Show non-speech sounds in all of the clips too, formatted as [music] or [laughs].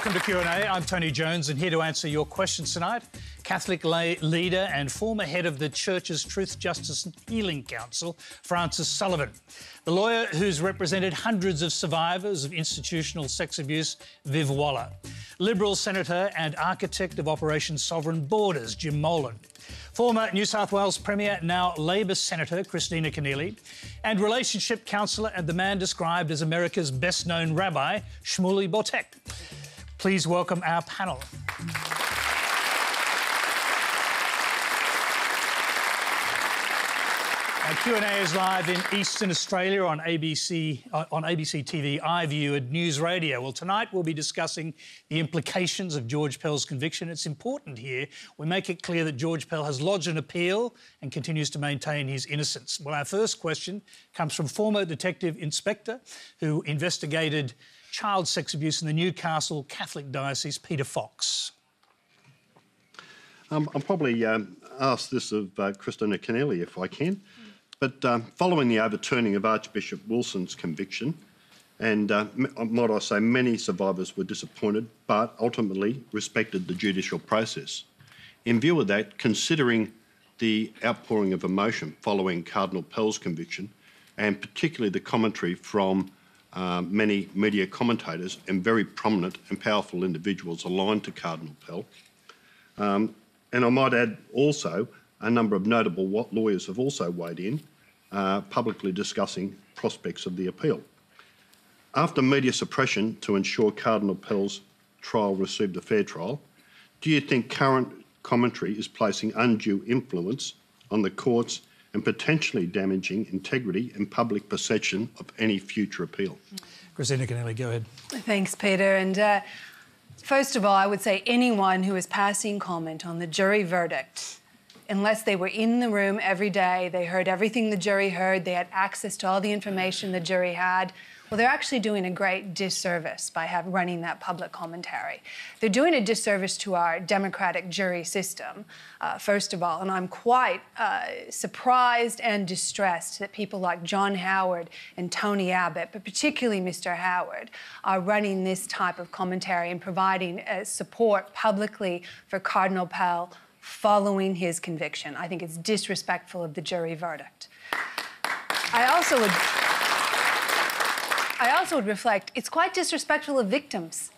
welcome to Q&A. I'm Tony Jones and here to answer your questions tonight, Catholic lay leader and former head of the Church's Truth, Justice and Healing Council, Francis Sullivan. The lawyer who's represented hundreds of survivors of institutional sex abuse, Viv Waller. Liberal Senator and architect of Operation Sovereign Borders, Jim Molan. Former New South Wales Premier, now Labor Senator Kristina Keneally, and relationship counsellor and the man described as America's best known rabbi, Shmuley Boteach. Please welcome our panel. Our Q&A is live in Eastern Australia on ABC uh, on ABC TV iView and News Radio. Well, tonight we'll be discussing the implications of George Pell's conviction. It's important here we make it clear that George Pell has lodged an appeal and continues to maintain his innocence. Well, our first question comes from former detective inspector who investigated child sex abuse in the Newcastle Catholic Diocese, Peter Fox. Um, I'll probably um, ask this of uh, Kristina Keneally if I can. But um, following the overturning of Archbishop Wilson's conviction, and uh, uh, might I say, many survivors were disappointed, but ultimately respected the judicial process. In view of that, considering the outpouring of emotion following Cardinal Pell's conviction, and particularly the commentary from uh, many media commentators and very prominent and powerful individuals aligned to Cardinal Pell. Um, and I might add also a number of notable lawyers have also weighed in, uh, publicly discussing prospects of the appeal. After media suppression to ensure Cardinal Pell's trial received a fair trial, do you think current commentary is placing undue influence on the courts and potentially damaging integrity and public perception of any future appeal? Kristina Keneally, go ahead. Thanks, Peter. And uh, first of all, I would say anyone who is passing comment on the jury verdict unless they were in the room every day, they heard everything the jury heard, they had access to all the information the jury had. Well, they're actually doing a great disservice by have, running that public commentary. They're doing a disservice to our democratic jury system, uh, first of all, and I'm quite uh, surprised and distressed that people like John Howard and Tony Abbott, but particularly Mr. Howard, are running this type of commentary and providing uh, support publicly for Cardinal Pell following his conviction. I think it's disrespectful of the jury verdict. I also would I also would reflect it's quite disrespectful of victims.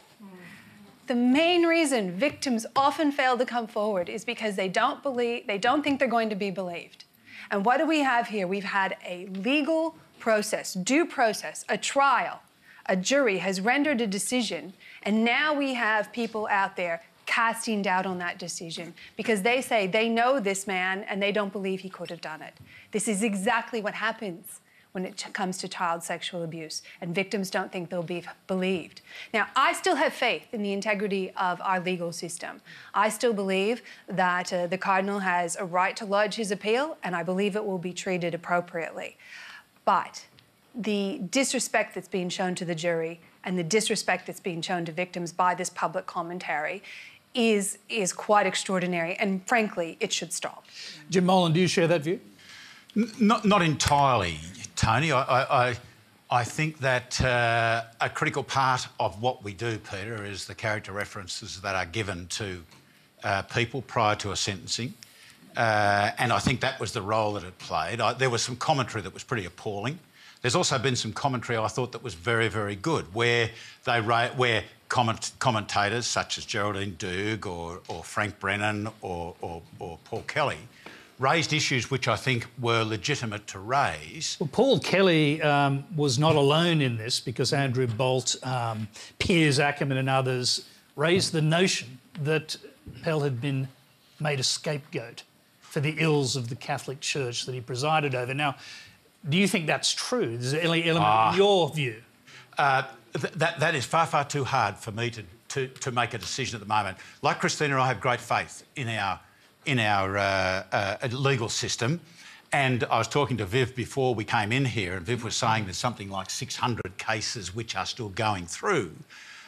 The main reason victims often fail to come forward is because they don't believe they don't think they're going to be believed. And what do we have here? We've had a legal process, due process, a trial. A jury has rendered a decision, and now we have people out there casting doubt on that decision because they say they know this man and they don't believe he could have done it. This is exactly what happens when it comes to child sexual abuse, and victims don't think they'll be believed. Now, I still have faith in the integrity of our legal system. I still believe that uh, the Cardinal has a right to lodge his appeal, and I believe it will be treated appropriately. But the disrespect that's being shown to the jury and the disrespect that's being shown to victims by this public commentary is, is quite extraordinary, and frankly, it should stop. Jim Molan, do you share that view? Not, not entirely, Tony. I, I, I think that uh, a critical part of what we do, Peter, is the character references that are given to uh, people prior to a sentencing. Uh, and I think that was the role that it played. I, there was some commentary that was pretty appalling. There's also been some commentary I thought that was very, very good, where they where comment, commentators such as Geraldine Doogue or, or Frank Brennan or, or, or, Paul Kelly raised issues which I think were legitimate to raise. Well, Paul Kelly um, was not alone in this because Andrew Bolt, um, Piers Akerman, and others raised the notion that Pell had been made a scapegoat for the ills of the Catholic Church that he presided over. Now, do you think that's true? Is there any element in your view? Uh, th- that, that is far, far too hard for me to, to, to make a decision at the moment. Like Kristina, I have great faith in our, in our uh, uh, legal system. And I was talking to Viv before we came in here, and Viv was saying there's something like 600 cases which are still going through.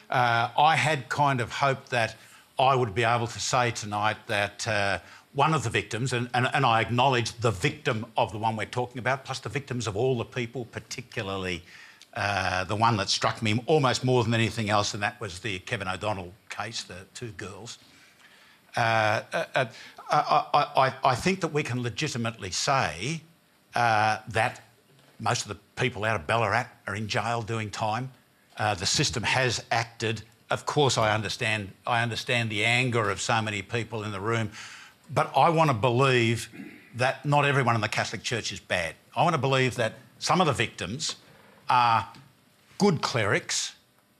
Uh, I had kind of hoped that I would be able to say tonight that uh, one of the victims, and, and, and I acknowledge the victim of the one we're talking about, plus the victims of all the people, particularly uh, the one that struck me almost more than anything else, and that was the Kevin O'Donnell case, the two girls. Uh, uh, uh I, I, I, think that we can legitimately say uh, that most of the people out of Ballarat are in jail doing time. Uh, the system has acted. Of course, I understand. I understand the anger of so many people in the room, but I want to believe that not everyone in the Catholic Church is bad. I want to believe that some of the victims are good clerics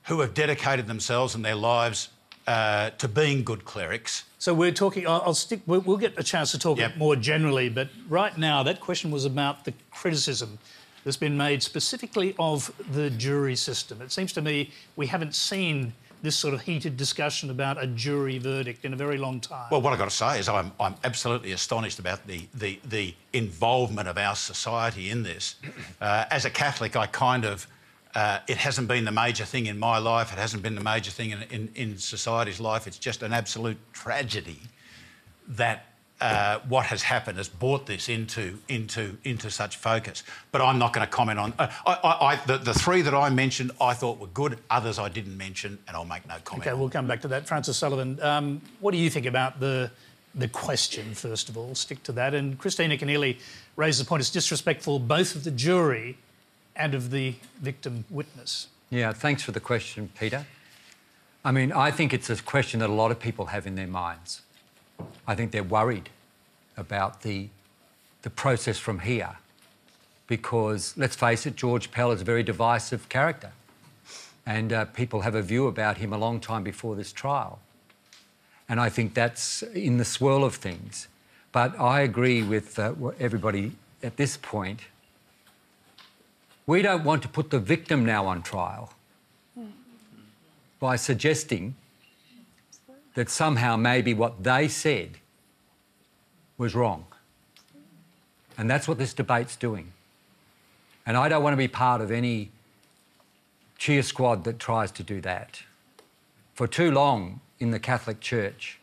who have dedicated themselves and their lives uh, to being good clerics. So we're talking. I'll, I'll stick. We'll, we'll, get a chance to talk yep. more generally, but right now that question was about the criticism that's been made specifically of the jury system. It seems to me we haven't seen this sort of heated discussion about a jury verdict in a very long time. Well, what I've got to say is I'm, I'm absolutely astonished about the, the, the involvement of our society in this. Uh, as a Catholic, I kind of, uh, it hasn't been the major thing in my life, it hasn't been the major thing in, in, in society's life. It's just an absolute tragedy that uh, what has happened has brought this into into into such focus. But I'm not going to comment on. Uh, I, I, the, the, three that I mentioned, I thought were good. Others I didn't mention, and I'll make no comment. Okay, we'll come back to that. Francis Sullivan, um, what do you think about the the question? First of all, stick to that. And Kristina Keneally raised the point: it's disrespectful both of the jury and of the victim witness. Yeah, thanks for the question, Peter. I mean, I think it's a question that a lot of people have in their minds. I think they're worried about the, the process from here because, let's face it, George Pell is a very divisive character and uh, people have a view about him a long time before this trial. And I think that's in the swirl of things. But I agree with uh, everybody at this point. We don't want to put the victim now on trial by suggesting that somehow maybe what they said was wrong. And that's what this debate's doing. And I don't want to be part of any cheer squad that tries to do that. For too long in the Catholic Church,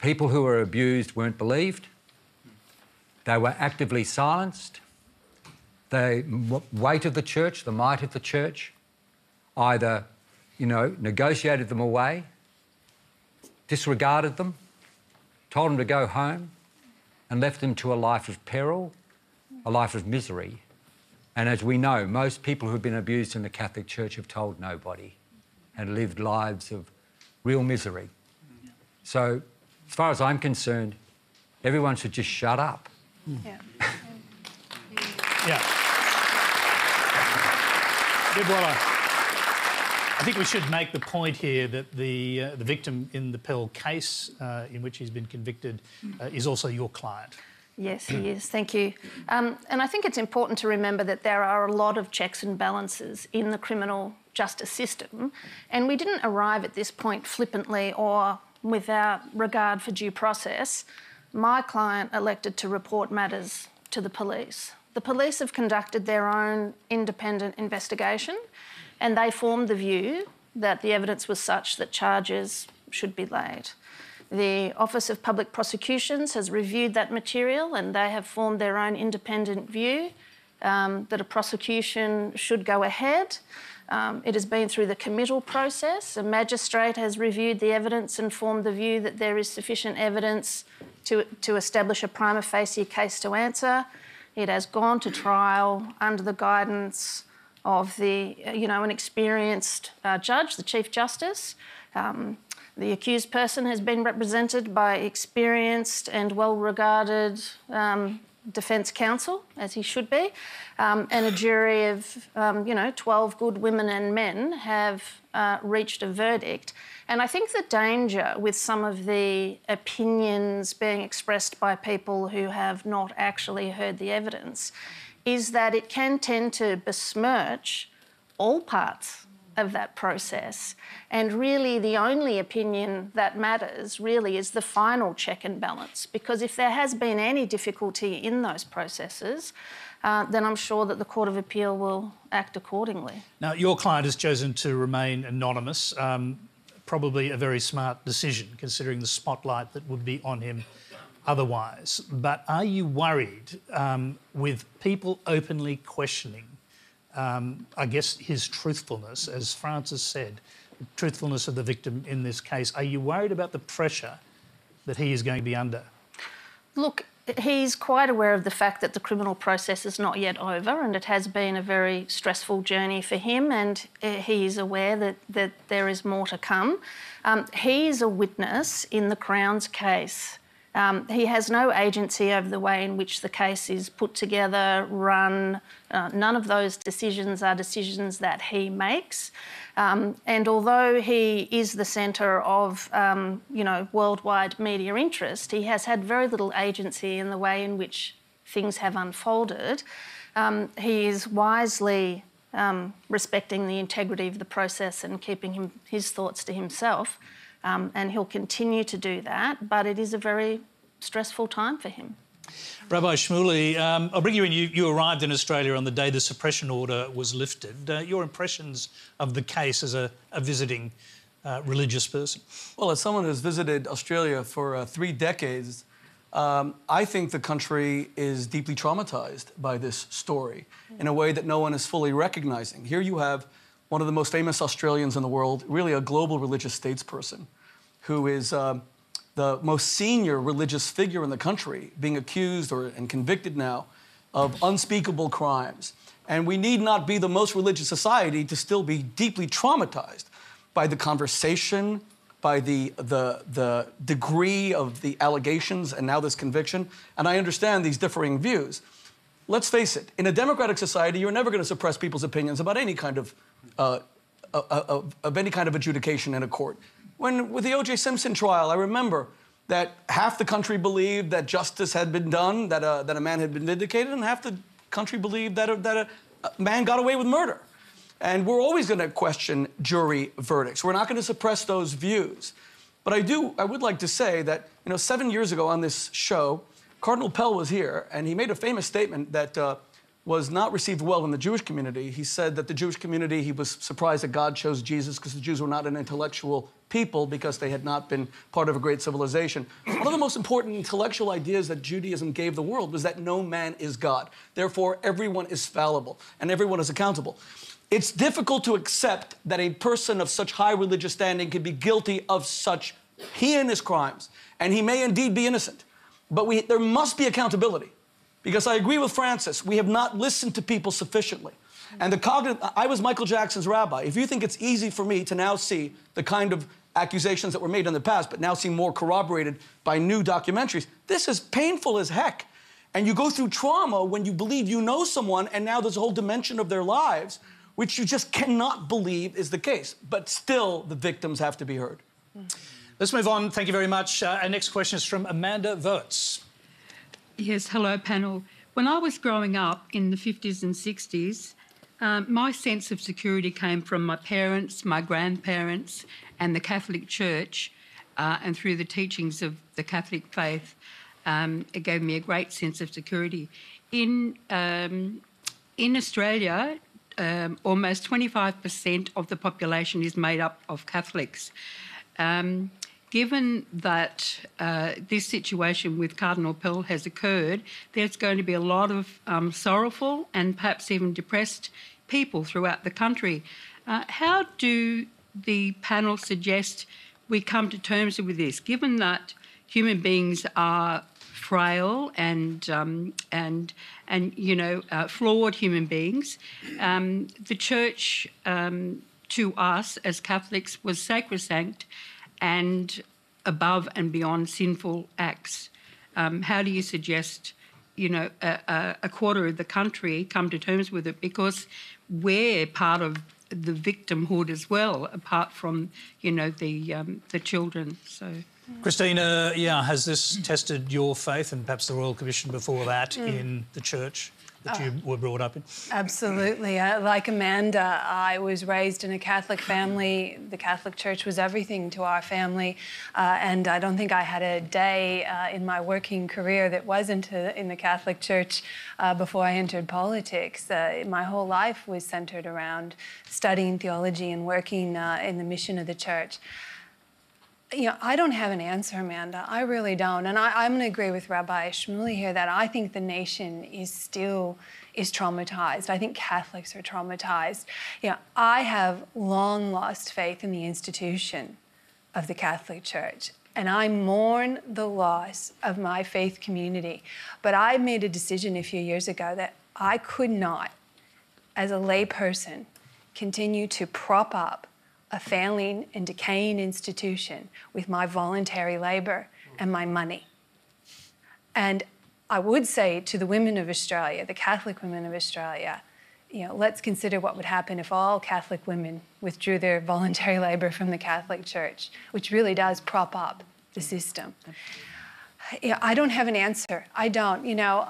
people who were abused weren't believed, they were actively silenced. The weight of the church, the might of the church, either, you know, negotiated them away disregarded them, told them to go home, and left them to a life of peril, a life of misery. And as we know, most people who've been abused in the Catholic Church have told nobody and lived lives of real misery. So, as far as I'm concerned, everyone should just shut up. Yeah. yeah. Viv Waller. I think we should make the point here that the uh, the victim in the Pell case, uh, in which he's been convicted, uh, is also your client. Yes, he is. Thank you. Um, and I think it's important to remember that there are a lot of checks and balances in the criminal justice system, and we didn't arrive at this point flippantly or without regard for due process. My client elected to report matters to the police. The police have conducted their own independent investigation and they formed the view that the evidence was such that charges should be laid. The Office of Public Prosecutions has reviewed that material and they have formed their own independent view um, that a prosecution should go ahead. Um, it has been through the committal process. A magistrate has reviewed the evidence and formed the view that there is sufficient evidence to, to establish a prima facie case to answer. It has gone to trial under the guidance of the, you know, an experienced uh, judge, the Chief Justice. Um, the accused person has been represented by experienced and well-regarded um, defence counsel, as he should be, um, and a jury of, um, you know, 12 good women and men have uh, reached a verdict. And I think the danger with some of the opinions being expressed by people who have not actually heard the evidence is that it can tend to besmirch all parts of that process. And really, the only opinion that matters really is the final check and balance. Because if there has been any difficulty in those processes, uh, then I'm sure that the Court of Appeal will act accordingly. Now, your client has chosen to remain anonymous. Um, probably a very smart decision, considering the spotlight that would be on him otherwise. But are you worried um, with people openly questioning, um, I guess, his truthfulness, as Francis said, the truthfulness of the victim in this case? Are you worried about the pressure that he is going to be under? Look, he's quite aware of the fact that the criminal process is not yet over and it has been a very stressful journey for him and uh, he is aware that, that there is more to come. Um, he is a witness in the Crown's case. Um, he has no agency over the way in which the case is put together, run. Uh, none of those decisions are decisions that he makes. Um, and although he is the centre of, um, you know, worldwide media interest, he has had very little agency in the way in which things have unfolded. Um, he is wisely um, respecting the integrity of the process and keeping him, his thoughts to himself. Um, and he'll continue to do that, but it is a very stressful time for him. Rabbi Shmuley, um, I'll bring you in. You, you, arrived in Australia on the day the suppression order was lifted. Uh, your impressions of the case as a, a visiting uh, religious person? Well, as someone who's visited Australia for uh, three decades, um, I think the country is deeply traumatized by this story in a way that no one is fully recognizing. Here you have one of the most famous Australians in the world, really a global religious statesperson, who is um, the most senior religious figure in the country, being accused or and convicted now of unspeakable crimes. And we need not be the most religious society to still be deeply traumatized by the conversation, by the, the, the degree of the allegations and now this conviction. And I understand these differing views. Let's face it, in a democratic society, you're never going to suppress people's opinions about any kind of, uh, uh, uh, of, of any kind of adjudication in a court. When, with the O.J. Simpson trial, I remember that half the country believed that justice had been done, that a, that a man had been vindicated, and half the country believed that a, that a, a man got away with murder. And we're always going to question jury verdicts. We're not going to suppress those views. But I do, I would like to say that, you know, seven years ago on this show, Cardinal Pell was here, and he made a famous statement that uh, was not received well in the Jewish community. He said that the Jewish community, he was surprised that God chose Jesus because the Jews were not an intellectual people because they had not been part of a great civilization. One of the most important intellectual ideas that Judaism gave the world was that no man is God. Therefore, everyone is fallible and everyone is accountable. It's difficult to accept that a person of such high religious standing could be guilty of such heinous crimes, and he may indeed be innocent. But we, there must be accountability. Because I agree with Francis, we have not listened to people sufficiently. And the cognitive, I was Michael Jackson's rabbi. If you think it's easy for me to now see the kind of accusations that were made in the past, but now seem more corroborated by new documentaries, this is painful as heck. And you go through trauma when you believe you know someone, and now there's a whole dimension of their lives which you just cannot believe is the case. But still, the victims have to be heard. Let's move on. Thank you very much. Uh, our next question is from Amanda Votes. Yes, hello, panel. When I was growing up in the 50s and 60s, um, my sense of security came from my parents, my grandparents, and the Catholic Church, uh, and through the teachings of the Catholic faith. Um, it gave me a great sense of security. In um, in Australia, um, almost 25% of the population is made up of Catholics. Um, given that uh, this situation with Cardinal Pell has occurred, there's going to be a lot of um, sorrowful and perhaps even depressed people throughout the country. Uh, how do the panel suggest we come to terms with this, given that human beings are frail and um, and and you know uh, flawed human beings? Um, the church um, to us as Catholics was sacrosanct and above and beyond sinful acts. Um, how do you suggest, you know, a, a, quarter of the country come to terms with it? Because we're part of the victimhood as well, apart from, you know, the um, the children. So. Kristina, yeah, has this tested your faith and perhaps the Royal Commission before that mm. in the church? That you were brought up in? Absolutely. Uh, like Amanda, I was raised in a Catholic family. The Catholic Church was everything to our family. Uh, and I don't think I had a day uh, in my working career that wasn't uh, in the Catholic Church uh, before I entered politics. Uh, my whole life was centered around studying theology and working in the mission of the church. You know, I don't have an answer, Amanda. I really don't. And I, am going to agree with Rabbi Shmuley here that I think the nation is still is traumatized. I think Catholics are traumatized. You know, I have long lost faith in the institution of the Catholic Church. And I mourn the loss of my faith community. But I made a decision a few years ago that I could not, as a layperson, continue to prop up a failing and decaying institution with my voluntary labor and my money. And I would say to the women of Australia, the Catholic women of Australia, you know, let's consider what would happen if all Catholic women withdrew their voluntary [laughs] labor from the Catholic Church, which really does prop up the system. You know, I don't have an answer. I don't. You know,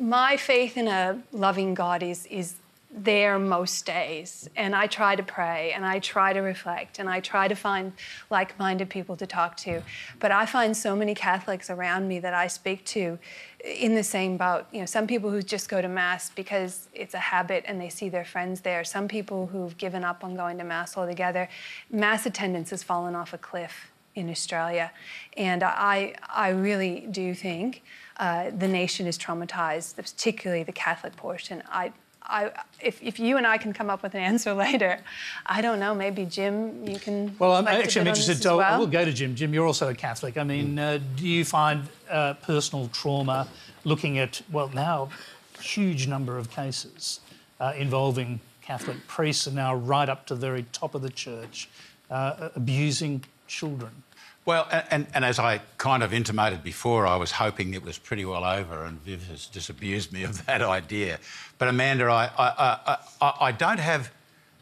my faith in a loving God is is there most days. And I try to pray and I try to reflect and I try to find like minded people to talk to. But I find so many Catholics around me that I speak to in the same boat. You know, some people who just go to Mass because it's a habit and they see their friends there. Some people who've given up on going to Mass altogether. Mass attendance has fallen off a cliff in Australia. And I, I really do think uh, the nation is traumatized, particularly the Catholic portion. I, I, if, if you and I can come up with an answer [laughs] later, I don't know. Maybe Jim, you can. Well, I'm actually I'm interested. To, well. We'll go to Jim. Jim, you're also a Catholic. I mean, uh, do you find uh, personal trauma looking at well now, huge number of cases uh, involving Catholic priests, and now right up to the very top of the church, uh, abusing children? Well, and, and, as I kind of intimated before, I was hoping it was pretty well over, and Viv has disabused me of [laughs] that idea. But Amanda, I, I, I, I don't have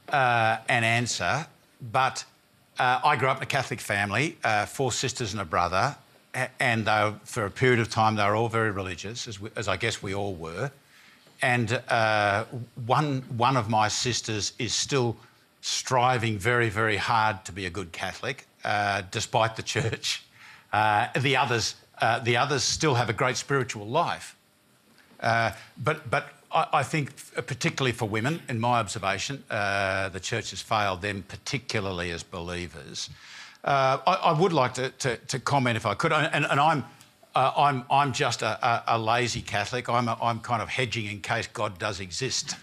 uh, an answer, but uh, I grew up in a Catholic family, uh, four sisters and a brother, and were, for a period of time they were all very religious, as, we, as I guess we all were. And uh, one, one of my sisters is still striving very, very hard to be a good Catholic uh, despite the church. Uh, the others, uh, the others still have a great spiritual life. Uh, but, but I, I, think, particularly for women, in my observation, uh, the church has failed them, particularly as believers. I, I, would like to, to, to, comment, if I could, and, and I'm. I'm, I'm just a, a, a lazy Catholic. I'm, a, I'm kind of hedging in case God does exist,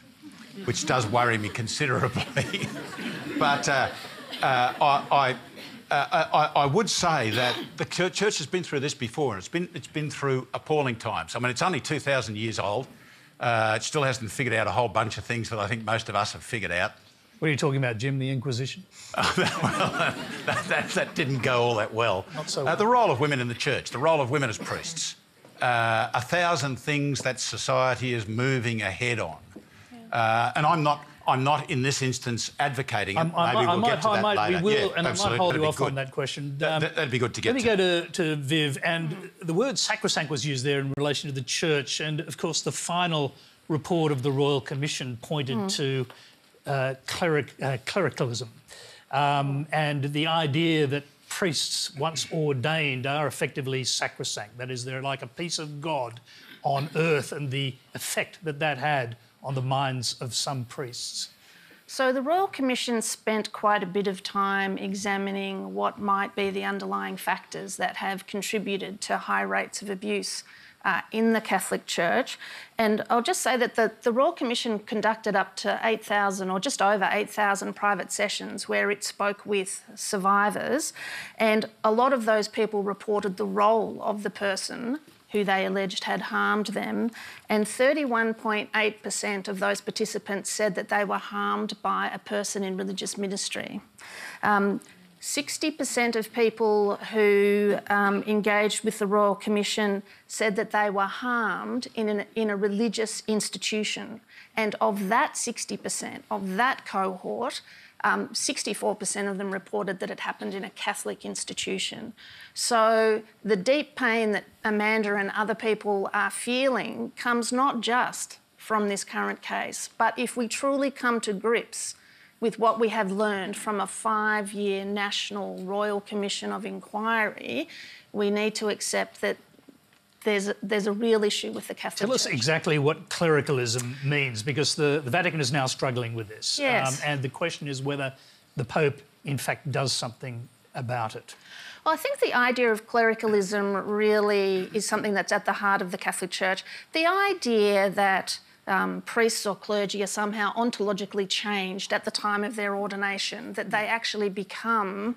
which does worry me considerably. [laughs] but uh, uh, I, uh, I, I, would say that the church has been through this before, and it's been it's been through appalling times. I mean, it's only 2,000 years old. Uh, it still hasn't figured out a whole bunch of things that I think most of us have figured out. What are you talking about, Jim? The Inquisition? [laughs] well, that, that, that, didn't go all that well. Not so uh, well. the role of women in the church, the role of women as priests, uh, a thousand things that society is moving ahead on. Yeah. Uh, and I'm not I'm not in this instance advocating it. Maybe I, we'll I might, get to that might, later. We will, yeah, and absolutely. I might hold That'd you off good. on that question. Um, that, would be good to get let to. Me go to, to Viv, and the word sacrosanct was used there in relation to the church, and of course the final report of the Royal Commission pointed mm. to uh, cleric, uh, clericalism, um, and the idea that priests, once ordained, are effectively sacrosanct. That is, they're like a piece of God on earth, and the effect that that had on the minds of some priests. So the Royal Commission spent quite a bit of time examining what might be the underlying factors that have contributed to high rates of abuse uh, in the Catholic Church. And I'll just say that the, the Royal Commission conducted up to 8,000 or just over 8,000 private sessions where it spoke with survivors. And a lot of those people reported the role of the person who they alleged had harmed them, and 31.8% of those participants said that they were harmed by a person in religious ministry. Um, 60% of people who um, engaged with the Royal Commission said that they were harmed in, an, in a religious institution. And of that 60%, of that cohort, um, 64% of them reported that it happened in a Catholic institution. So the deep pain that Amanda and other people are feeling comes not just from this current case, but if we truly come to grips with what we have learned from a five year National Royal Commission of Inquiry, we need to accept that there's a, there's a real issue with the Catholic Tell us Church. exactly what clericalism means, because the, the Vatican is now struggling with this. Yes. Um, and the question is whether the Pope, in fact, does something about it. Well, I think the idea of clericalism really is something that's at the heart of the Catholic Church. The idea that um, priests or clergy are somehow ontologically changed at the time of their ordination, that they actually become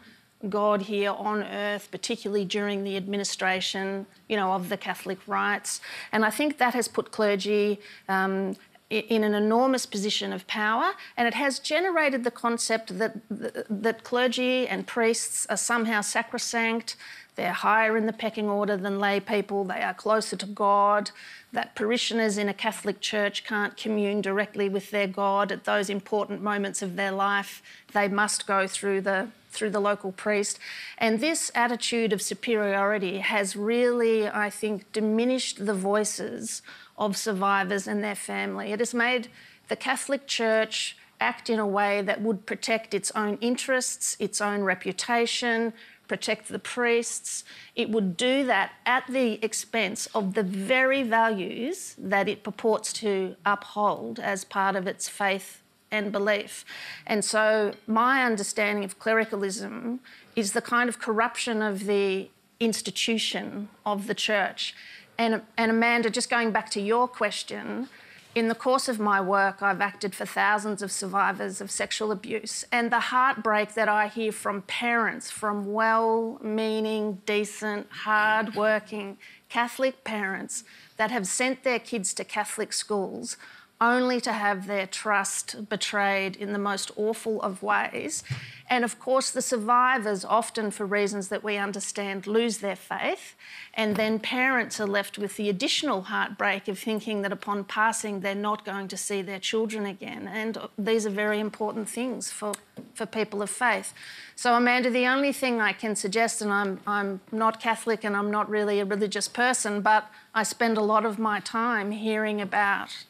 God here on earth, particularly during the administration, you know, of the Catholic rites. And I think that has put clergy um, in an enormous position of power, and it has generated the concept that that clergy and priests are somehow sacrosanct. They're higher in the pecking order than lay people. They are closer to God. That parishioners in a Catholic church can't commune directly with their God at those important moments of their life. They must go through the through the local priest. And this attitude of superiority has really, I think, diminished the voices of survivors and their family. It has made the Catholic Church act in a way that would protect its own interests, its own reputation, protect the priests. It would do that at the expense of the very values that it purports to uphold as part of its faith and belief. And so, my understanding of clericalism is the kind of corruption of the institution of the church and, and Amanda, just going back to your question, in the course of my work, I've acted for thousands of survivors of sexual abuse. And the heartbreak that I hear from parents, from well meaning, decent, hard working Catholic parents that have sent their kids to Catholic schools only to have their trust betrayed in the most awful of ways. And of course, the survivors, often for reasons that we understand, lose their faith. And then parents are left with the additional heartbreak of thinking that upon passing, they're not going to see their children again. And these are very important things for, for people of faith. So, Amanda, the only thing I can suggest, and I'm, I'm not Catholic and I'm not really a religious person, but I spend a lot of my time hearing about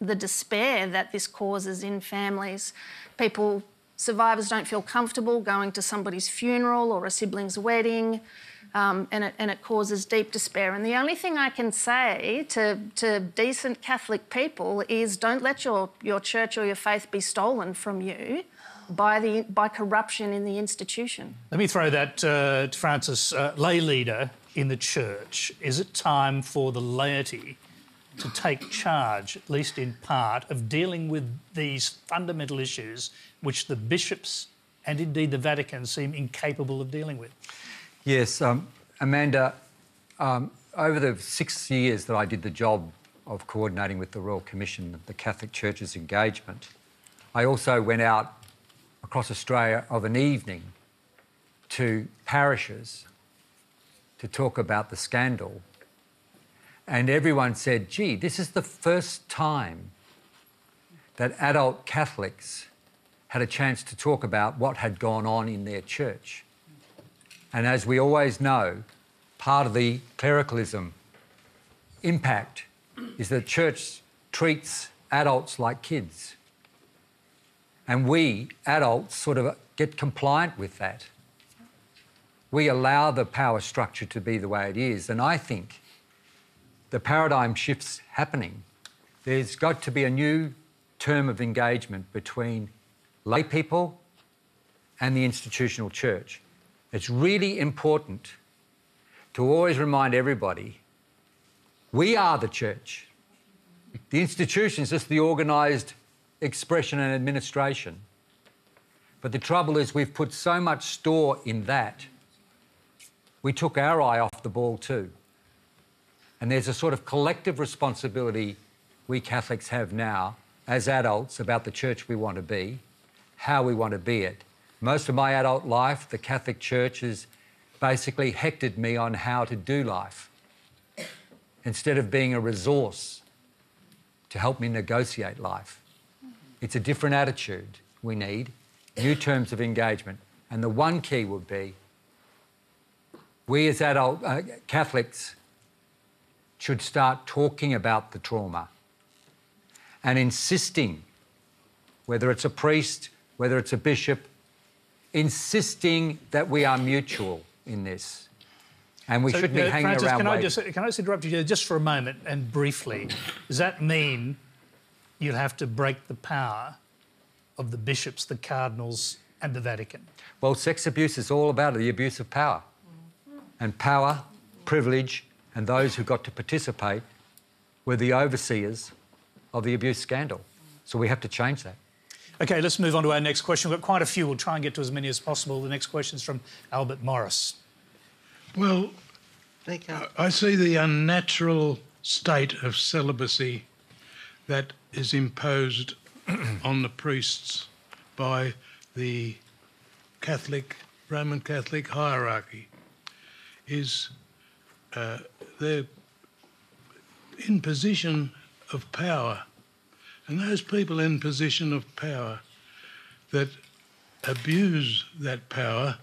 the despair that this causes in families. People, survivors don't feel comfortable going to somebody's funeral or a sibling's wedding. Um, and, it, and, it, causes deep despair. And the only thing I can say to, to, decent Catholic people is don't let your, your church or your faith be stolen from you by, the, by corruption in the institution. Let me throw that uh, to Francis, uh, lay leader in the church. Is it time for the laity to take charge, at least in part, of dealing with these fundamental issues which the bishops and indeed the Vatican seem incapable of dealing with? Yes, um, Amanda, um, over the six years that I did the job of coordinating with the Royal Commission the Catholic Church's engagement, I also went out across Australia of an evening to parishes to talk about the scandal and everyone said, gee, this is the first time that adult Catholics had a chance to talk about what had gone on in their church. And as we always know, part of the clericalism impact is that church treats adults like kids. And we, adults, sort of get compliant with that. We allow the power structure to be the way it is. And I think the paradigm shift's happening. There's got to be a new term of engagement between lay people and the institutional church. It's really important to always remind everybody we are the church. The institution is just the organised expression and administration. But the trouble is, we've put so much store in that, we took our eye off the ball too. And there's a sort of collective responsibility we Catholics have now as adults about the church we want to be, how we want to be it. Most of my adult life, the Catholic Church has basically hectored me on how to do life instead of being a resource to help me negotiate life. It's a different attitude we need, new terms of engagement. And the one key would be we as adult uh, Catholics should start talking about the trauma and insisting, whether it's a priest, whether it's a bishop, insisting that we are mutual in this. And we so, shouldn't be uh, hanging Francis, around. Can I, just, can I just interrupt you just for a moment and briefly? Does that mean you'll have to break the power of the bishops, the cardinals, and the Vatican? Well, sex abuse is all about the abuse of power. and power, privilege, and those who got to participate were the overseers of the abuse scandal. So we have to change that. Okay, let's move on to our next question. We've got quite a few. We'll try and get to as many as possible. The next question is from Albert Morris. Well, I I see the unnatural state of celibacy that is imposed [clears throat] on the priests by the Catholic, Roman Catholic hierarchy. Is uh, they're in position of power, and those people in position of power that abuse that power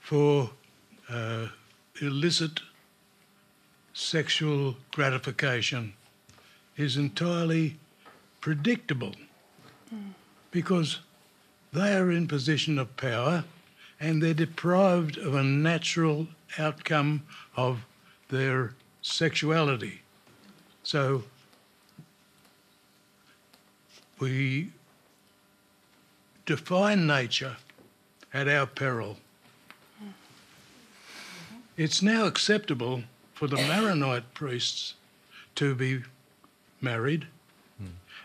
for uh, illicit sexual gratification is entirely predictable. Because they are in position of power and they're deprived of a natural outcome of their sexuality. So we define nature at our peril. It's now acceptable for the Maronite priests to be married,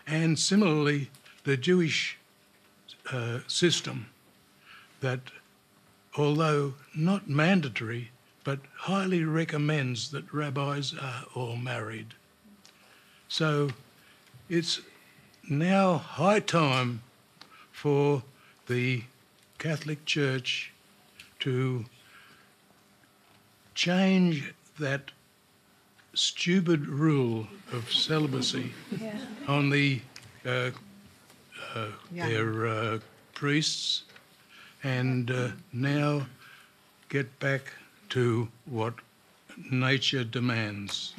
and similarly, the Jewish uh, system that, although not mandatory, but highly recommends that rabbis are all married. So it's now high time for the Catholic Church to change that stupid rule of celibacy on the uh, uh, their uh, priests and uh, now get back to what nature demands.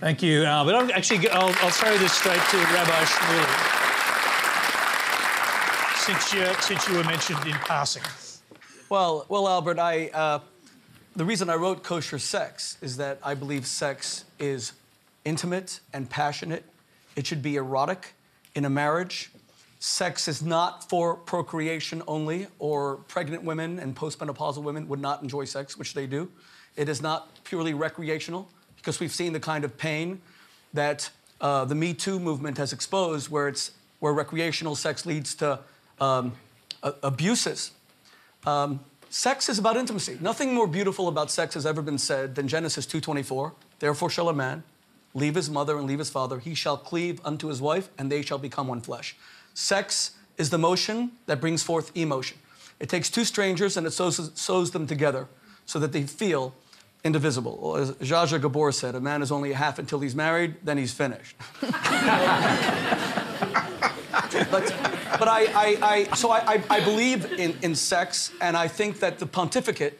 Thank you, Albert. I'll actually, I'll, I'll throw this straight to Rabbi Shmuley. Since you, since you were mentioned in passing. Well, well, Albert, I uh, the reason I wrote kosher sex is that I believe sex is intimate and passionate. It should be erotic in a marriage. Sex is not for procreation only, or pregnant women and postmenopausal women would not enjoy sex, which they do. It is not purely recreational because we've seen the kind of pain that uh, the Me Too movement has exposed, where it's where recreational sex leads to um, abuses. Um, sex is about intimacy. Nothing more beautiful about sex has ever been said than Genesis 2:24. Therefore shall a man leave his mother and leave his father; he shall cleave unto his wife, and they shall become one flesh. Sex is the motion that brings forth emotion. It takes two strangers and it sews, sews them together so that they feel indivisible. As Zsa Zsa Gabor said, a man is only a half until he's married, then he's finished. [laughs] but but I, I, I so I, I, I believe in, in sex, and I think that the pontificate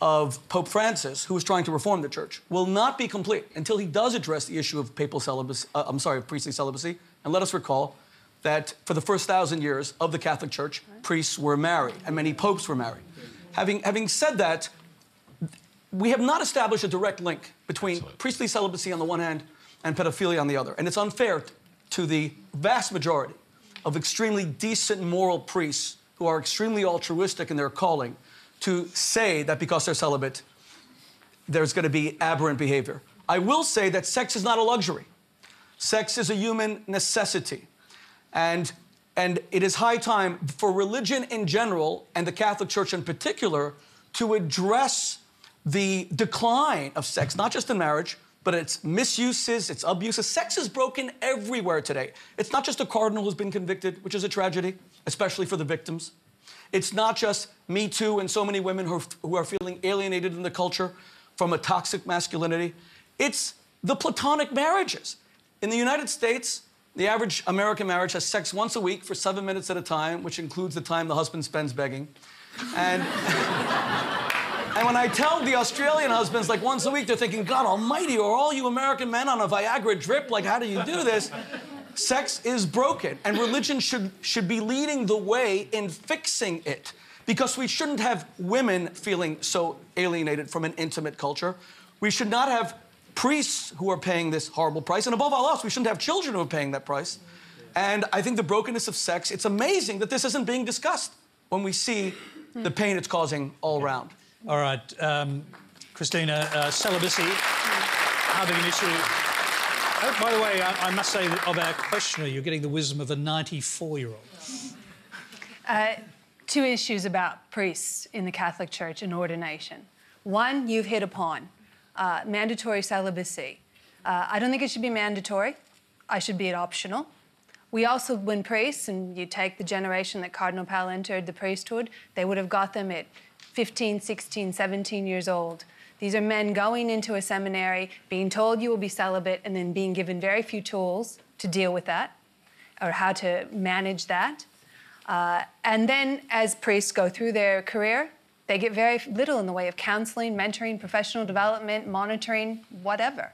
of Pope Francis, who is trying to reform the church, will not be complete until he does address the issue of papal celibacy. Uh, I'm sorry, of priestly celibacy. And let us recall that for the first thousand years of the Catholic Church, priests were married, and many popes were married. Having having said that, we have not established a direct link between priestly celibacy on the one hand and pedophilia on the other. And it's unfair to the vast majority of extremely decent moral priests who are extremely altruistic in their calling to say that because they're celibate, there's going to be aberrant behavior. I will say that sex is not a luxury. Sex is a human necessity. And, and it is high time for religion in general and the Catholic Church in particular to address the decline of sex, not just in marriage, but its misuses, its abuses. Sex is broken everywhere today. It's not just a cardinal who's been convicted, which is a tragedy, especially for the victims. It's not just Me Too and so many women who are, who are feeling alienated in the culture from a toxic masculinity. It's the platonic marriages. In the United States, the average American marriage has sex once a week for seven minutes at a time, which includes the time the husband spends begging. And, [laughs] and when I tell the Australian husbands, like once a week, they're thinking, God almighty, are all you American men on a Viagra drip? Like, how do you do this? Sex is broken, and religion should, should be leading the way in fixing it. Because we shouldn't have women feeling so alienated from an intimate culture. We should not have priests who are paying this horrible price. And above all else, we shouldn't have children who are paying that price. And I think the brokenness of sex, it's amazing that this isn't being discussed when we see the pain it's causing all around. All right. Um, Kristina, uh, celibacy, how big an issue? Oh, by the way, I, I, must say that of our questioner, you're getting the wisdom of a 94-year-old. Uh, two issues about priests in the Catholic Church and ordination. One, you've hit upon uh, mandatory celibacy. Uh, I don't think it should be mandatory. I should be it optional. We also, when priests, and you take the generation that Cardinal Pell entered the priesthood, they would have got them at 15, 16, 17 years old. These are men going into a seminary, being told you will be celibate, and then being given very few tools to deal with that or how to manage that. Uh, and then, as priests go through their career, they get very little in the way of counseling, mentoring, professional development, monitoring, whatever.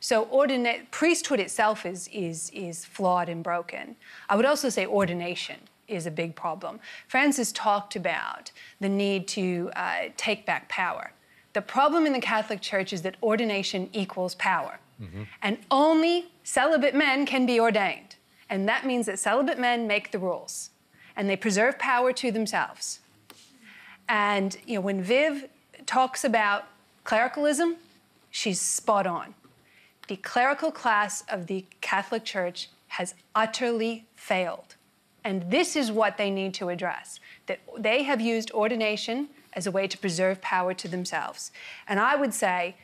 So, ordina- priesthood itself is, is, is flawed and broken. I would also say ordination is a big problem. Francis talked about the need to uh, take back power. The problem in the Catholic Church is that ordination equals power. Mm-hmm. And only celibate men can be ordained. And that means that celibate men make the rules and they preserve power to themselves. And you know, when Viv talks about clericalism, she's spot on. The clerical class of the Catholic Church has utterly failed. And this is what they need to address that they have used ordination as a way to preserve power to themselves. And I would say,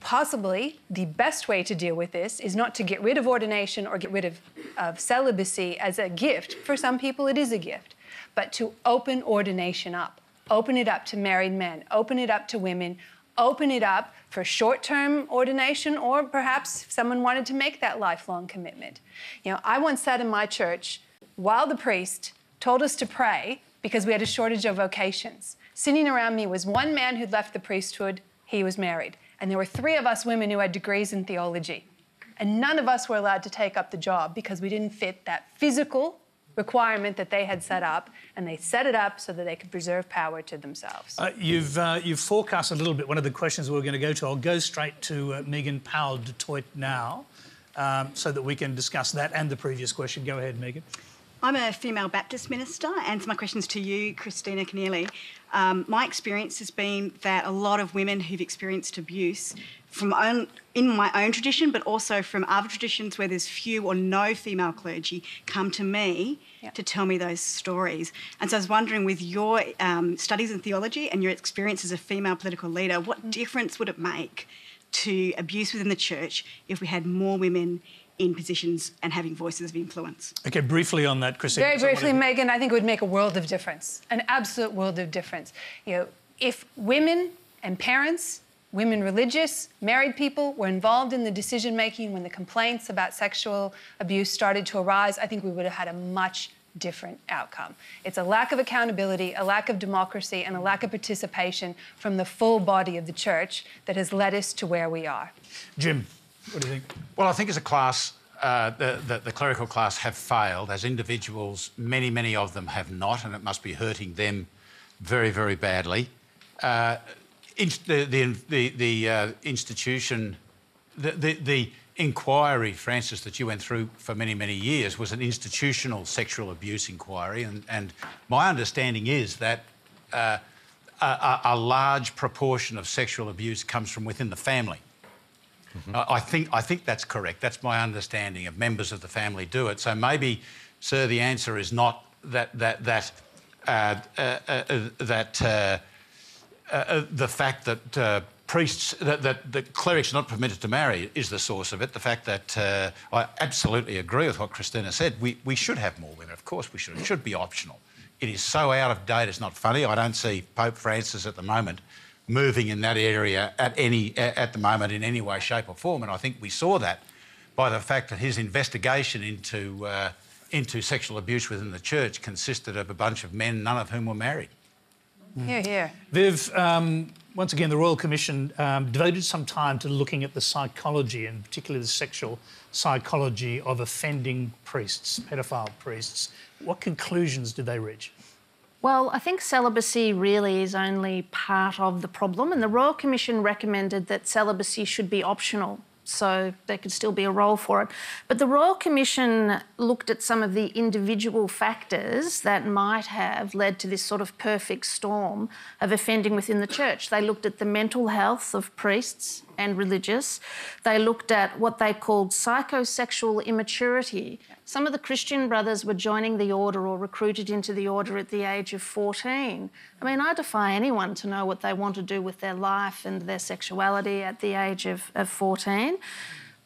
possibly the best way to deal with this is not to get rid of ordination or get rid of, of celibacy as a gift. For some people, it is a gift, but to open ordination up, open it up to married men, open it up to women, open it up for short term ordination, or perhaps someone wanted to make that lifelong commitment. You know, I once sat in my church while the priest told us to pray because we had a shortage of vocations. Sitting around me was one man who'd left the priesthood, he was married. And there were three of us women who had degrees in theology. And none of us were allowed to take up the job because we didn't fit that physical requirement that they had set up, and they set it up so that they could preserve power to themselves. Uh, you've uh, you've forecast a little bit one of the questions we are going to go to. I'll go straight to uh, Megan Powell du Toit now, um, so that we can discuss that and the previous question. Go ahead, Megan. I'm a female Baptist minister, and so my question's to you, Kristina Keneally. Um, my experience has been that a lot of women who've experienced abuse from own, in my own tradition, but also from other traditions where there's few or no female clergy, come to me yep. to tell me those stories. And so I was wondering, with your um, studies in theology and your experience as a female political leader, what mm. difference would it make to abuse within the church if we had more women in positions and having voices of influence. Okay, briefly on that, Christine. Very briefly, Megan, I think it would make a world of difference, an absolute world of difference. You know, if women and parents, women religious, married people were involved in the decision making when the complaints about sexual abuse started to arise, I think we would have had a much different outcome. It's a lack of accountability, a lack of democracy, and a lack of participation from the full body of the church that has led us to where we are. Jim. What do you think? Well, I think as a class, uh, the, the, the, clerical class have failed. As individuals, many, many of them have not, and it must be hurting them very, very badly. Uh, the, the, the, uh, institution, the, the, the inquiry, Francis, that you went through for many, many years was an institutional sexual abuse inquiry. And, and my understanding is that uh, a, a large proportion of sexual abuse comes from within the family. Mm-hmm. I think I think that's correct. That's my understanding of members of the family do it. So maybe, sir, the answer is not that that that uh, uh, uh, that uh, uh, the fact that uh, priests that, that, that clerics are not permitted to marry is the source of it. The fact that I absolutely agree with what Kristina said. We we should have more women. Of course we should. It should be optional. It is so out of date. It's not funny. I don't see Pope Francis at the moment moving in that area at any at the moment in any way, shape, or form. And I think we saw that by the fact that his investigation into uh, into sexual abuse within the church consisted of a bunch of men, none of whom were married. Here, here. Viv, um, once again, the Royal Commission um, devoted some time to looking at the psychology, and particularly the sexual psychology of offending priests, pedophile priests. What conclusions did they reach? Well, I think celibacy really is only part of the problem, and the Royal Commission recommended that celibacy should be optional so there could still be a role for it. But the Royal Commission looked at some of the individual factors that might have led to this sort of perfect storm of offending within the church. They looked at the mental health of priests and religious. They looked at what they called psychosexual immaturity. Some of the Christian brothers were joining the order or recruited into the order at the age of 14. I mean, I defy anyone to know what they want to do with their life and their sexuality at the age of, of 14.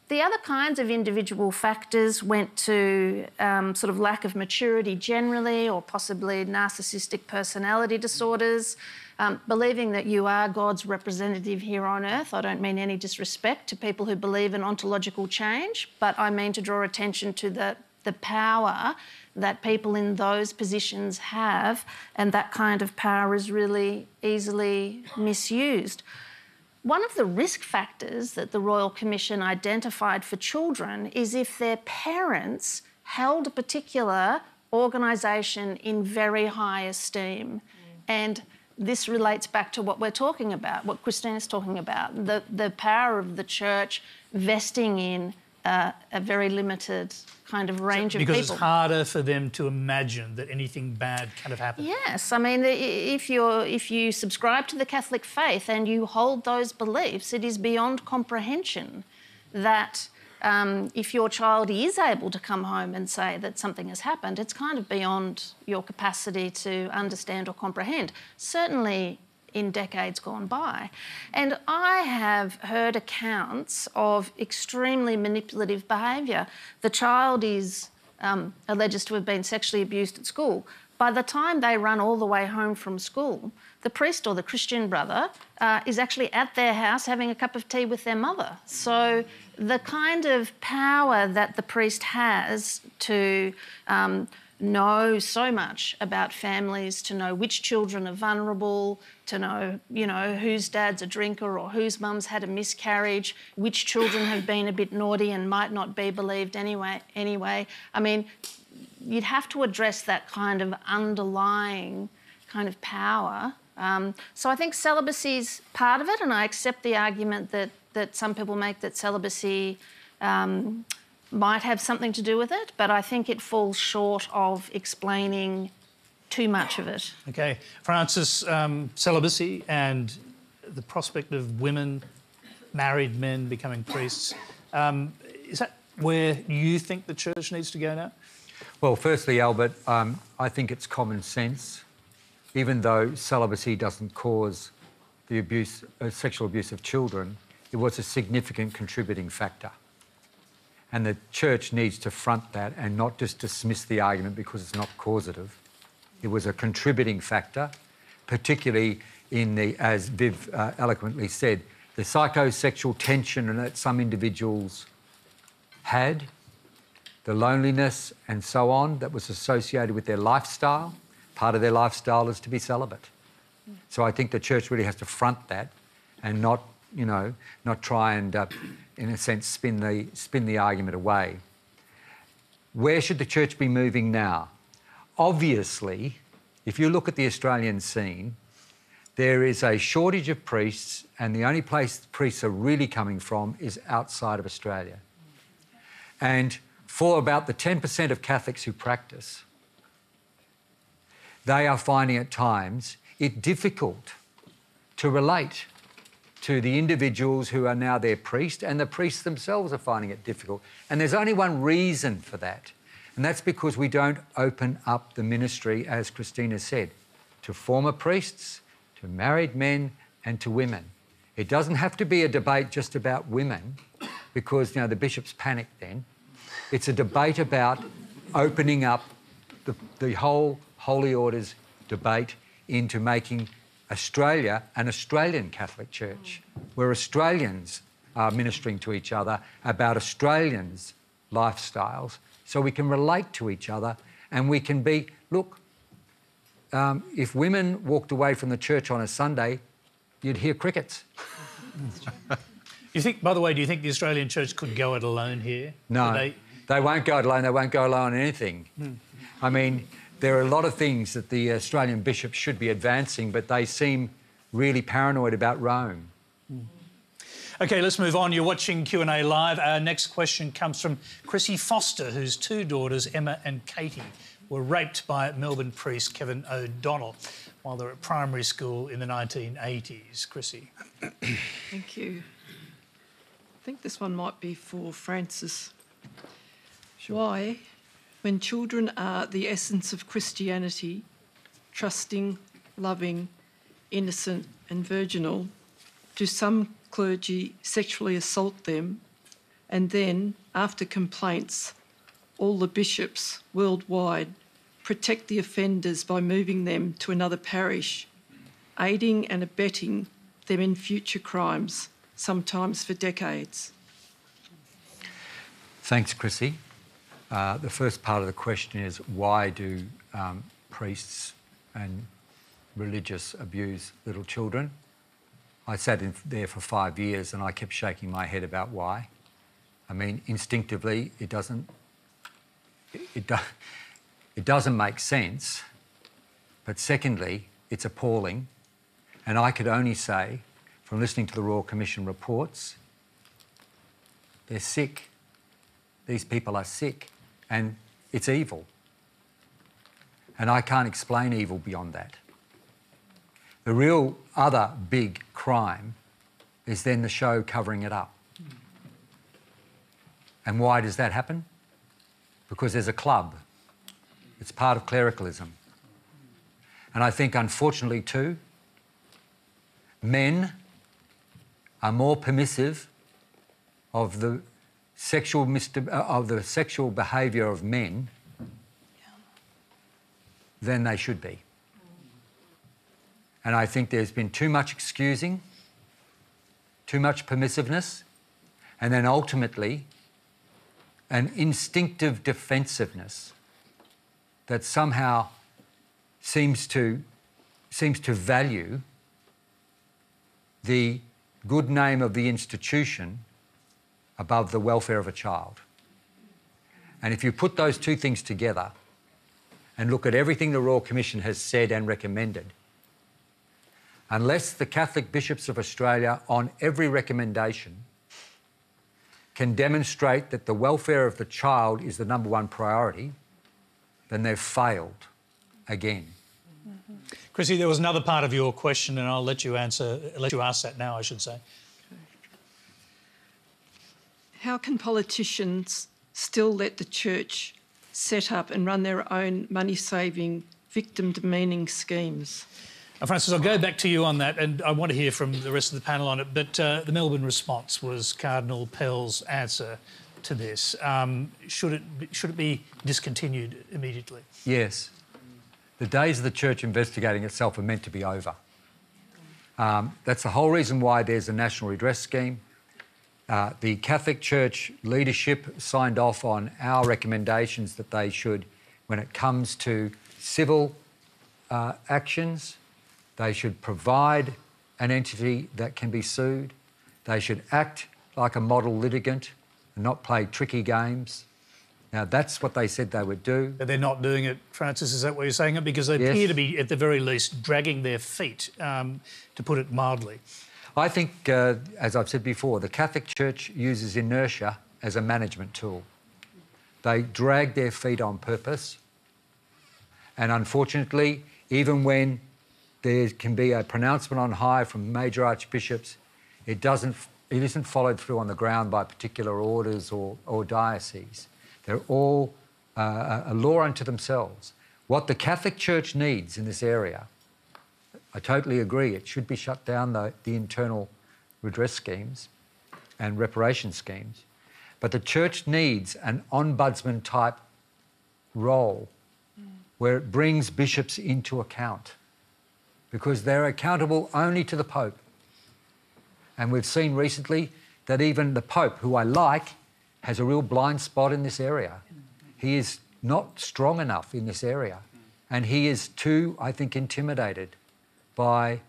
The other kinds of individual factors went to um, sort of lack of maturity generally, or possibly narcissistic personality disorders. Um, believing that you are God's representative here on earth. I don't mean any disrespect to people who believe in ontological change, but I mean to draw attention to the, the power that people in those positions have, and that kind of power is really easily misused. One of the risk factors that the Royal Commission identified for children is if their parents held a particular organisation in very high esteem. Mm. And this relates back to what we're talking about, what Christine is talking about the, the power of the church vesting in uh, a very limited kind of range so, of people. Because it's harder for them to imagine that anything bad can have happened. Yes, I mean, if you if you subscribe to the Catholic faith and you hold those beliefs, it is beyond comprehension that um, if your child is able to come home and say that something has happened, it's kind of beyond your capacity to understand or comprehend. Certainly in decades gone by. And I have heard accounts of extremely manipulative behaviour. The child is um, alleges to have been sexually abused at school. By the time they run all the way home from school, the priest or the Christian brother uh, is actually at their house having a cup of tea with their mother. So the kind of power that the priest has to um, know so much about families, to know which children are vulnerable, to know, you know, whose dad's a drinker or whose mum's had a miscarriage, which children have been a bit naughty and might not be believed anyway. Anyway, I mean, you'd have to address that kind of underlying kind of power. Um, so I think celibacy is part of it, and I accept the argument that that some people make that celibacy um, might have something to do with it, but I think it falls short of explaining too much of it. Okay, Francis, um, celibacy and the prospect of women, married men becoming priests, um, is that where you think the church needs to go now? Well, firstly, Albert, um, I think it's common sense. Even though celibacy doesn't cause the abuse, uh, sexual abuse of children, it was a significant contributing factor. And the church needs to front that and not just dismiss the argument because it's not causative. It was a contributing factor, particularly in the, as Viv uh, eloquently said, the psychosexual tension that some individuals had, the loneliness and so on that was associated with their lifestyle. Part of their lifestyle is to be celibate. So I think the church really has to front that and not you know, not try and, uh, in a sense, spin the, spin the argument away. Where should the church be moving now? Obviously, if you look at the Australian scene, there is a shortage of priests, and the only place priests are really coming from is outside of Australia. And for about the 10% of Catholics who practice, they are finding at times it difficult to relate to the individuals who are now their priest, and the priests themselves are finding it difficult. And there's only one reason for that, and that's because we don't open up the ministry, as Kristina said, to former priests, to married men, and to women. It doesn't have to be a debate just about women, because you the bishops panic then. It's a debate about opening up the, the whole holy orders debate into making Australia, an Australian Catholic Church, where Australians are ministering to each other about Australians' lifestyles so we can relate to each other and we can be, look, um, if women walked away from the church on a Sunday, you'd hear crickets. [laughs] you think, by the way, do you think the Australian church could go it alone here? No, they... they... won't go it alone. They won't go alone on anything. Hmm. I mean, there are a lot of things that the Australian bishops should be advancing, but they seem really paranoid about Rome. Hmm. Okay, let's move on. You're watching Q&A live. Our next question comes from Chrissy Foster, whose two daughters, Emma and Katie, were raped by Melbourne priest Kevin O'Donnell while they were at primary school in the 1980s. Chrissy. [coughs] Thank you. I think this one might be for Francis. Why, when children are the essence of Christianity, trusting, loving, innocent, and virginal, do some clergy sexually assault them? And then, after complaints, all the bishops worldwide protect the offenders by moving them to another parish, aiding and abetting them in future crimes, sometimes for decades. Thanks, Chrissy. Uh, the first part of the question is why do um, priests and religious abuse little children? I sat in there for five years and I kept shaking my head about why. I mean, instinctively, it doesn't, it, it, do, it doesn't make sense. But secondly, it's appalling. And I could only say, from listening to the Royal Commission reports, they're sick. These people are sick and it's evil. And I can't explain evil beyond that. The real other big crime is then the show covering it up. And why does that happen? Because there's a club. It's part of clericalism. And I think, unfortunately, too, men are more permissive of the sexual uh, of the sexual behaviour of men than they should be. And I think there's been too much excusing, too much permissiveness, and then ultimately an instinctive defensiveness that somehow seems to, seems to value the good name of the institution above the welfare of a child. And if you put those two things together and look at everything the Royal Commission has said and recommended, unless the Catholic bishops of Australia, on every recommendation, can demonstrate that the welfare of the child is the number one priority, then they've failed again. Mm-hmm. Chrissy, there was another part of your question, and I'll let you answer. Let you ask that now, I should say. How can politicians still let the church set up and run their own money-saving, victim-demeaning schemes? Uh, Francis, I'll go back to you on that, and I want to hear from the rest of the panel on it. But uh, the Melbourne response was Cardinal Pell's answer to this. Um, should it be, should it be discontinued immediately? Yes. The days of the church investigating itself are meant to be over. Um, that's the whole reason why there's a national redress scheme. Uh, the Catholic Church leadership signed off on our recommendations that they should, when it comes to civil uh, actions, they should provide an entity that can be sued. They should act like a model litigant and not play tricky games. Now, that's what they said they would do. But they're not doing it, Francis, is that what you're saying? It? Because they yes. appear to be, at the very least, dragging their feet, um, to put it mildly. I think, uh, as I've said before, the Catholic Church uses inertia as a management tool. They drag their feet on purpose. And unfortunately, even when there can be a pronouncement on high from major archbishops, it doesn't it isn't followed through on the ground by particular orders or, or dioceses. They're all uh, a law unto themselves. What the Catholic Church needs in this area I totally agree. It should be shut down, the, the internal redress schemes and reparation schemes. But the church needs an ombudsman type role mm. where it brings bishops into account because they're accountable only to the Pope. And we've seen recently that even the Pope, who I like, has a real blind spot in this area. He is not strong enough in this area. And he is too, I think, intimidated by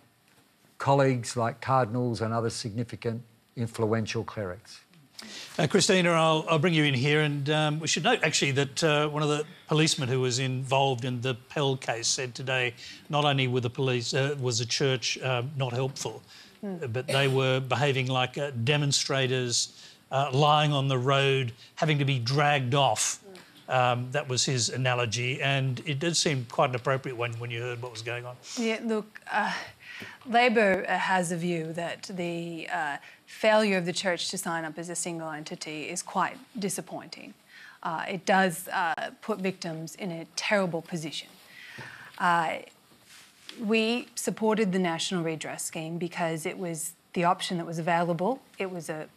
colleagues like cardinals and other significant influential clerics. Uh, Kristina, I'll, I'll, bring you in here, and um, we should note actually that uh, one of the policemen who was involved in the Pell case said today not only were the police uh, was the church um, not helpful but they were behaving like uh, demonstrators, uh, lying on the road, having to be dragged off. Um, that was his analogy, and it did seem quite an appropriate one when you heard what was going on. Yeah, look, uh, Labor uh, has a view that the uh, failure of the church to sign up as a single entity is quite disappointing. Uh, it does uh, put victims in a terrible position. Uh, we supported the National Redress Scheme because it was the option that was available. It was a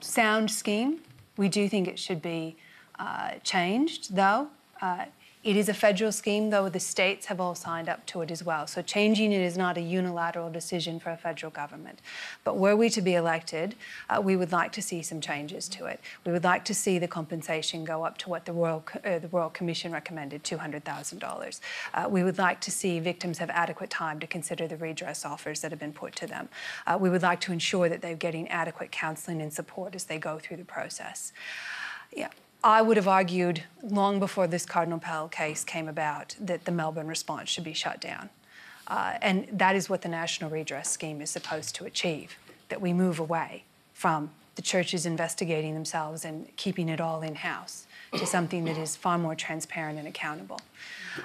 sound scheme. We do think it should be uh, changed, though. Uh, it is a federal scheme, though the states have all signed up to it as well. So changing it is not a unilateral decision for a federal government. But were we to be elected, uh, we would like to see some changes to it. We would like to see the compensation go up to what the Royal, uh, the Royal Commission recommended, $200,000. Uh, we would like to see victims have adequate time to consider the redress offers that have been put to them. Uh, we would like to ensure that they're getting adequate counselling and support as they go through the process. Yeah. I would have argued long before this Cardinal Pell case came about that the Melbourne response should be shut down. Uh, and that is what the National Redress Scheme is supposed to achieve that we move away from the churches investigating themselves and keeping it all in house to something that is far more transparent and accountable.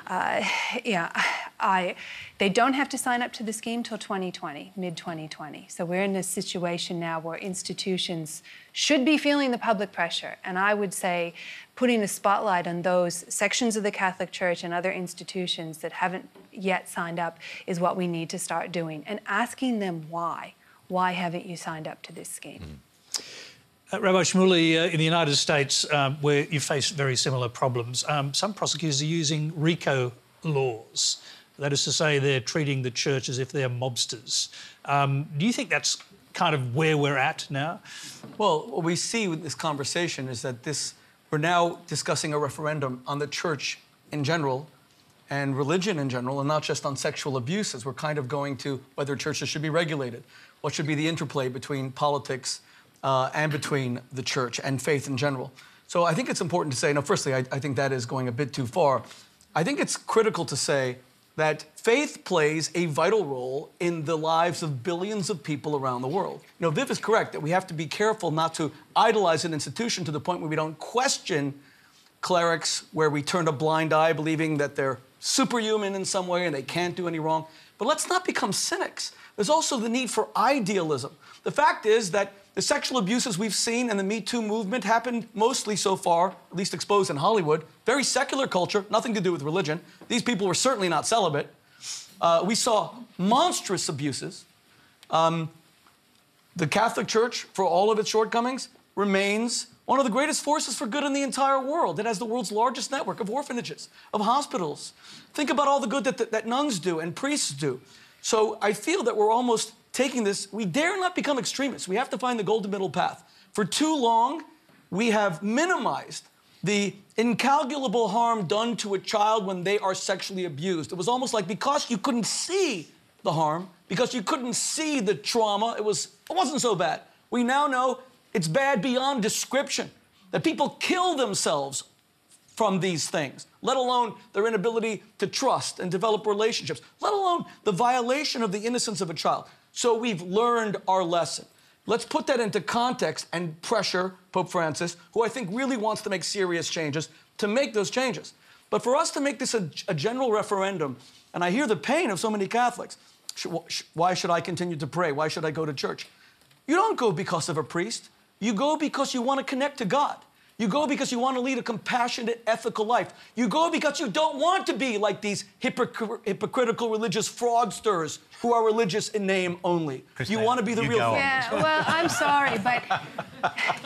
Uh, yeah, I, they don't have to sign up to the scheme till 2020, mid 2020. So we're in a situation now where institutions should be feeling the public pressure. And I would say putting a spotlight on those sections of the Catholic Church and other institutions that haven't yet signed up is what we need to start doing and asking them why. Why haven't you signed up to this scheme? Uh, Rabbi Shmuley, uh, in the United States, um, where you face very similar problems, um, some prosecutors are using RICO laws. That is to say, they're treating the church as if they're mobsters. Um, do you think that's kind of where we're at now? Well, what we see with this conversation is that this we're now discussing a referendum on the church in general and religion in general, and not just on sexual abuses. We're kind of going to whether churches should be regulated, what should be the interplay between politics uh, and between the church and faith in general. So I think it's important to say, no, firstly, I, I think that is going a bit too far. I think it's critical to say that faith plays a vital role in the lives of billions of people around the world. You know, Viv is correct that we have to be careful not to idolize an institution to the point where we don't question clerics, where we turn a blind eye believing that they're superhuman in some way and they can't do any wrong. But let's not become cynics. There's also the need for idealism. The fact is that the sexual abuses we've seen in the Me Too movement happened mostly so far, at least exposed in Hollywood, very secular culture, nothing to do with religion. These people were certainly not celibate. Uh, we saw monstrous abuses. Um, the Catholic Church, for all of its shortcomings, remains one of the greatest forces for good in the entire world. It has the world's largest network of orphanages, of hospitals. Think about all the good that, that, that nuns do and priests do. So I feel that we're almost taking this, we dare not become extremists. We have to find the golden middle path. For too long, we have minimized the incalculable harm done to a child when they are sexually abused. It was almost like because you couldn't see the harm, because you couldn't see the trauma, it was it wasn't so bad. We now know it's bad beyond description. That people kill themselves from these things, let alone their inability to trust and develop relationships, let alone the violation of the innocence of a child. So we've learned our lesson. Let's put that into context and pressure Pope Francis, who I think really wants to make serious changes, to make those changes. But for us to make this a, a general referendum, and I hear the pain of so many Catholics why should I continue to pray? Why should I go to church? You don't go because of a priest. You go because you want to connect to God. You go because you want to lead a compassionate, ethical life. You go because you don't want to be like these hypocr- hypocritical religious fraudsters who are religious in name only. Christine, you want to be the real go thing. Yeah, well, I'm sorry, but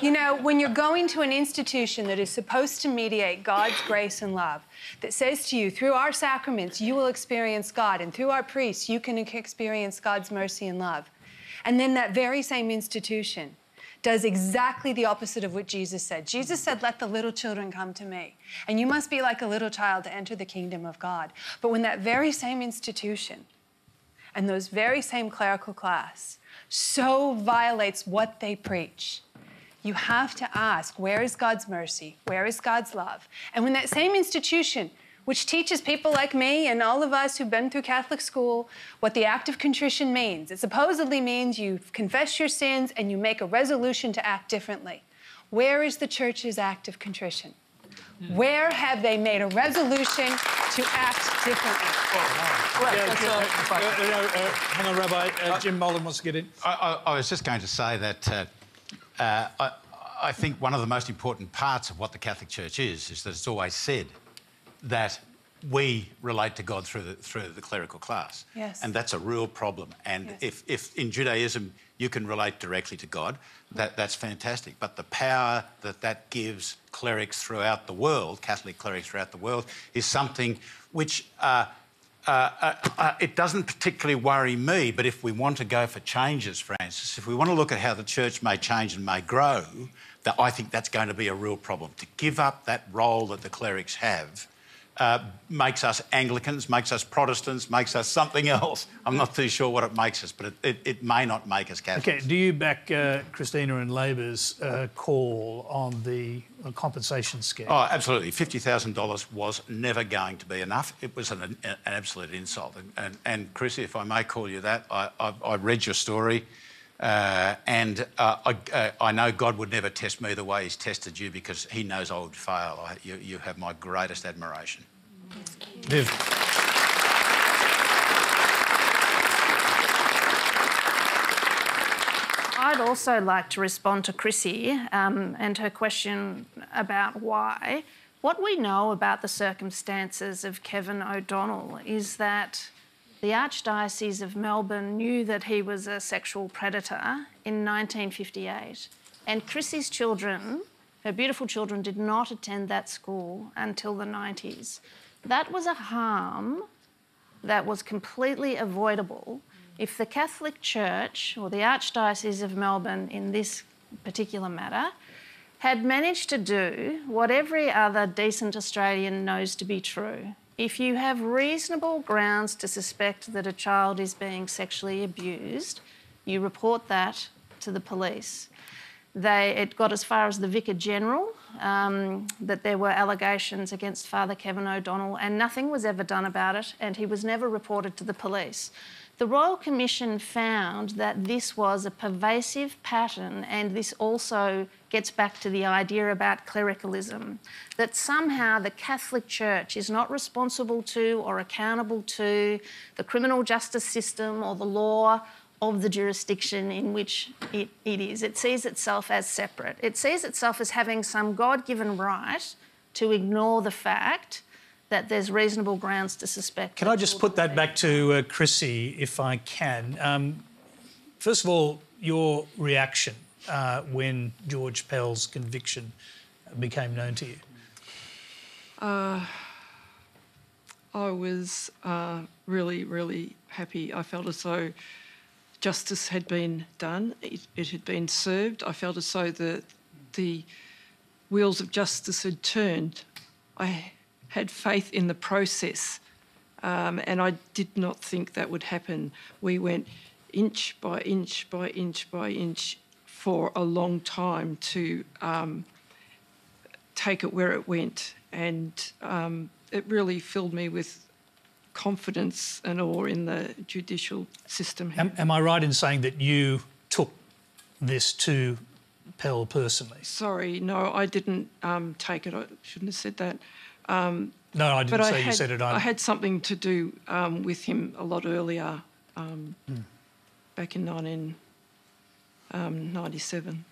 you know, when you're going to an institution that is supposed to mediate God's grace and love, that says to you, through our sacraments, you will experience God, and through our priests, you can experience God's mercy and love. And then that very same institution does exactly the opposite of what Jesus said. Jesus said, Let the little children come to me. And you must be like a little child to enter the kingdom of God. But when that very same institution and those very same clerical class so violates what they preach, you have to ask, where is God's mercy? Where is God's love? And when that same institution which teaches people like me and all of us who've been through Catholic school what the act of contrition means. It supposedly means you confess your sins and you make a resolution to act differently. Where is the church's act of contrition? Where have they made a resolution to act differently? hang on, Rabbi. Uh, Jim Molan wants to get in. I, I, I was just going to say that uh, uh, I, I think one of the most important parts of what the Catholic Church is is that it's always said that we relate to God through the, through the clerical class. Yes. And that's a real problem. And if, if in Judaism you can relate directly to God, that, that's fantastic. But the power that that gives clerics throughout the world, Catholic clerics throughout the world, is something which uh, uh, uh, uh, it doesn't particularly worry me, but if we want to go for changes, Francis, if we want to look at how the church may change and may grow, that I think that's going to be a real problem. To give up that role that the clerics have uh, makes us Anglicans, makes us Protestants, makes us something else. I'm not too sure what it makes us, but it, it, it may not make us Catholics. Okay, do you back uh, Kristina and Labor's uh, call on the uh, compensation scheme? Oh, absolutely. $50,000 was never going to be enough. It was an, an absolute insult. And, and, and, Chrissy, if I may call you that, I, I, I read your story. Uh, and uh, I, uh, I, know God would never test me the way He's tested you because He knows I would fail. I, you, you, have my greatest admiration. Viv. I'd also like to respond to Chrissy um, and her question about why. What we know about the circumstances of Kevin O'Donnell is that the Archdiocese of Melbourne knew that he was a sexual predator in 1958, and Chrissy's children, her beautiful children, did not attend that school until the 90s. That was a harm that was completely avoidable if the Catholic Church or the Archdiocese of Melbourne, in this particular matter, had managed to do what every other decent Australian knows to be true if you have reasonable grounds to suspect that a child is being sexually abused, you report that to the police. They, it got as far as the Vicar General um, that there were allegations against Father Kevin O'Donnell, and nothing was ever done about it, and he was never reported to the police. The Royal Commission found that this was a pervasive pattern, and this also gets back to the idea about clericalism that somehow the Catholic Church is not responsible to or accountable to the criminal justice system or the law of the jurisdiction in which it, it is. It sees itself as separate. It sees itself as having some God given right to ignore the fact that there's reasonable grounds to suspect. Can I just put that back to uh, Chrissy, if I can? Um, first of all, your reaction uh, when George Pell's conviction became known to you. Uh, I was uh, really, really happy. I felt as though justice had been done, it, it had been served. I felt as though the, the wheels of justice had turned. I had faith in the process. Um, and I did not think that would happen. We went inch by inch by inch by inch for a long time to um, take it where it went. And um, it really filled me with confidence and awe in the judicial system. Am, am, I right in saying that you took this to Pell personally? Sorry, no, I didn't um, take it. I shouldn't have said that. Um, no, I didn't say I you had, said it. I... I had something to do um, with him a lot earlier, mm. back in 1997.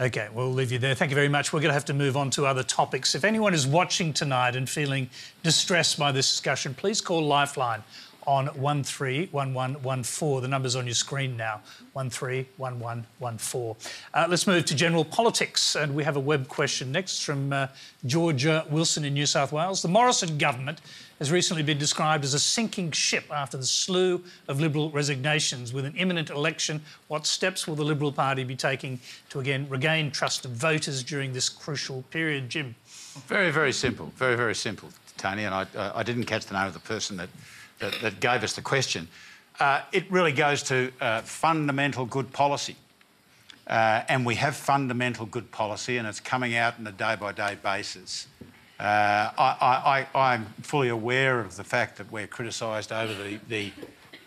Okay, we'll leave you there. Thank you very much. We're going to have to move on to other topics. If anyone is watching tonight and feeling distressed by this discussion, please call Lifeline on 131114. The number's on your screen now, 131114. Uh, let's move to general politics, and we have a web question next from uh, Georgia Wilson in New South Wales. The Morrison government has recently been described as a sinking ship after the slew of Liberal resignations. With an imminent election, what steps will the Liberal Party be taking to again regain trust of voters during this crucial period? Jim. Very, very simple. Very, very simple, Tony. And I, I didn't catch the name of the person that that, that gave us the question. Uh, it really goes to uh, fundamental good policy. Uh, and we have fundamental good policy, and it's coming out on a day by day basis. Uh, I, am fully aware of the fact that we're criticised over the, the,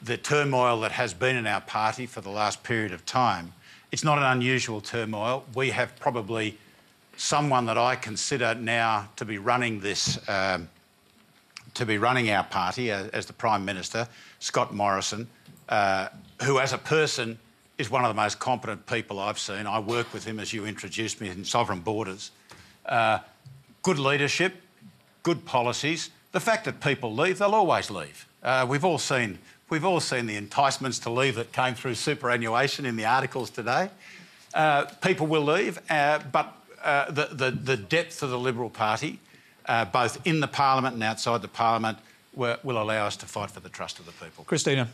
the turmoil that has been in our party for the last period of time. It's not an unusual turmoil. We have probably someone that I consider now to be running this, um, to be running our party as, as, the Prime Minister, Scott Morrison, uh, who as a person is one of the most competent people I've seen. I work with him, as you introduced me, in Sovereign Borders. Uh, good leadership, good policies. The fact that people leave, they'll always leave. Uh, we've all seen we've all seen the enticements to leave that came through superannuation in the articles today. Uh, people will leave, uh, but uh, the, the, the, depth of the Liberal Party, uh, both in the Parliament and outside the Parliament, will, will allow us to fight for the trust of the people. Kristina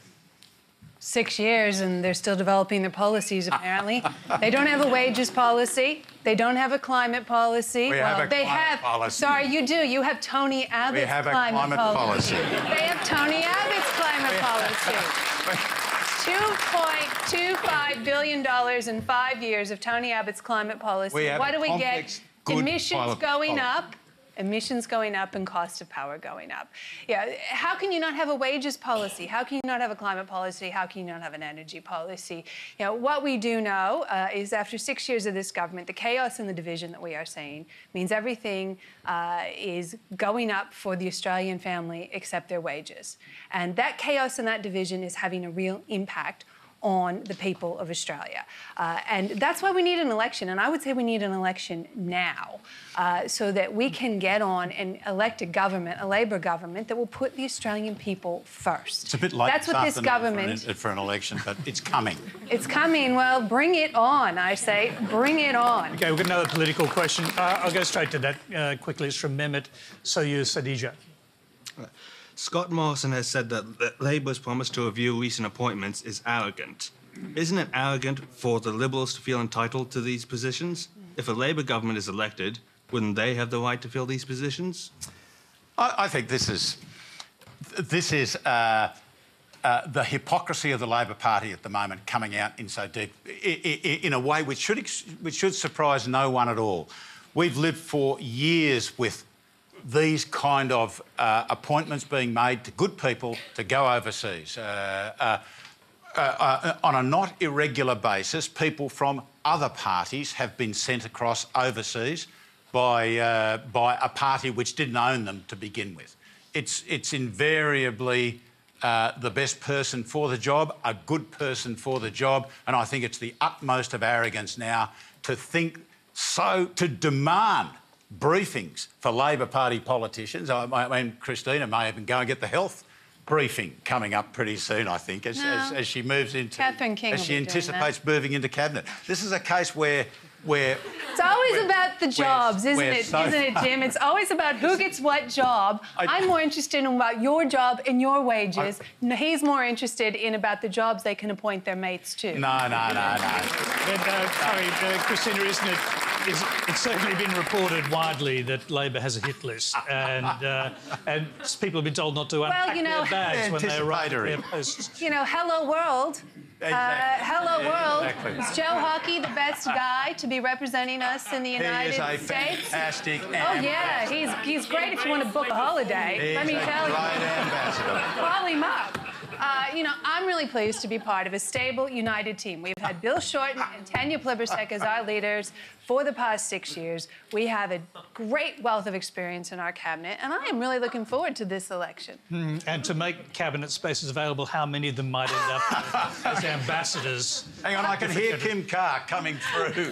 six years and they're still developing their policies apparently. they don't have a wages policy. They don't have a climate policy. We well, have a they climate have policy. Sorry, you do. You have Tony Abbott's we have a climate, climate policy. policy. they have Tony Abbott's climate policy. [laughs] $2.25 billion in five years of Tony Abbott's climate policy. What do we get? Emissions going up emissions going up and cost of power going up. Yeah, how can you not have a wages policy? How can you not have a climate policy? How can you not have an energy policy? You know, what we do know uh, is after six years of this government, the chaos and the division that we are seeing means everything uh, is going up for the Australian family except their wages. And that chaos and that division is having a real impact on the people of Australia. Uh, and that's why we need an election. And I would say we need an election now uh, so that we can get on and elect a government, a Labor government, that will put the Australian people first. It's a bit late That's what this government. For an, for an election, but it's coming. it's coming. Well, bring it on, I say. Bring it on. OK, we've got another political question. Uh, I'll go straight to that uh, quickly. It's from Mehmet Soyuz Sadija. Scott Morrison has said that Labor's promise to review recent appointments is arrogant. Isn't it arrogant for the Liberals to feel entitled to these positions? If a Labor government is elected, wouldn't they have the right to fill these positions? I, I think this is this is uh, uh, the hypocrisy of the Labor Party at the moment coming out in so deep, in a way which should which should surprise no one at all. We've lived for years with these kind of uh, appointments being made to good people to go overseas. Uh, uh, uh, uh on a not irregular basis, people from other parties have been sent across overseas by, uh, by a party which didn't own them to begin with. It's, it's invariably the best person for the job, a good person for the job, and I think it's the utmost of arrogance now to think so, to demand briefings for Labor Party politicians. I, I mean, Kristina may even go and get the health briefing coming up pretty soon, I think, as, no. as, as she moves into... Catherine King As she anticipates moving into Cabinet. This is a case where where it's always about the jobs, isn't it? So not it, Jim? It's always about who gets what job. I, am more interested in about your job and your wages. I, He's more interested in about the jobs they can appoint their mates to. No, no, no, no. But, uh, sorry, uh, Kristina, isn't it? It's, it's, certainly been reported widely that Labor has a hit list, and uh, and people have been told not to unpack well, you know, their bags when they arrive at their posts. You know, hello world. Exactly. Uh, hello world. Exactly. Is Joe Hockey the best guy to be representing us in the United he is a States? Fantastic. Oh yeah, he's he's great if you want to book a holiday. He's Let me tell you. ambassador. Call him up. Uh, you know, I'm really pleased to be part of a stable, united team. We've had Bill Shorten and Tanya Plibersek as our leaders for the past six years. We have a great wealth of experience in our cabinet, and I am really looking forward to this election. Mm, and to make cabinet spaces available, how many of them might end up as [laughs] ambassadors? Hang on, I can hear Kim Carr coming through.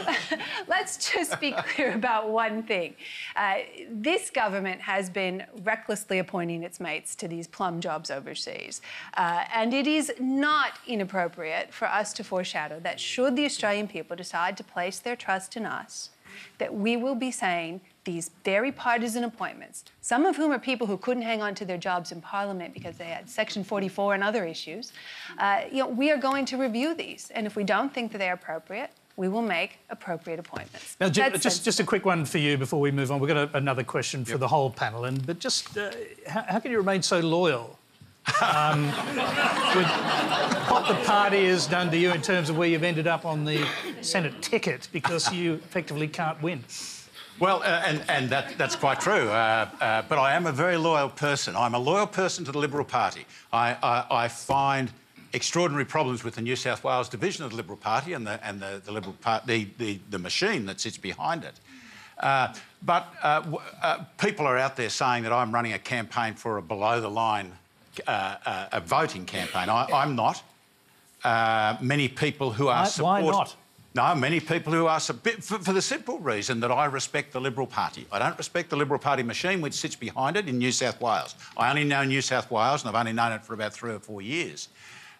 [laughs] Let's just be clear about one thing. Uh, this government has been recklessly appointing its mates to these plum jobs overseas. Uh, and it is not inappropriate for us to foreshadow that should the Australian people decide to place their trust in us, that we will be saying these very partisan appointments, some of whom are people who couldn't hang on to their jobs in Parliament because they had Section 44 and other issues, uh, you know, we are going to review these. And if we don't think that they are appropriate, we will make appropriate appointments. Now, just, just, just a quick one for you before we move on. We've got a, another question for yep. the whole panel, and but just uh, how, how, can you remain so loyal? Um, with what the party has done to you in terms of where you've ended up on the Senate ticket because you effectively can't win. Well, uh, and, and that, that's quite true. Uh, uh, but I am a very loyal person. I'm a loyal person to the Liberal Party. I, I, I, find extraordinary problems with the New South Wales division of the Liberal Party and the, and the, the Liberal Party, the, the, the machine that sits behind it. Uh, but uh, uh, people are out there saying that I'm running a campaign for a below the line Uh, uh, a voting campaign. I, am not. Uh, many people who are support- why not? No, many people who are for, for, the simple reason that I respect the Liberal Party. I don't respect the Liberal Party machine which sits behind it in New South Wales. I only know New South Wales and I've only known it for about three or four years.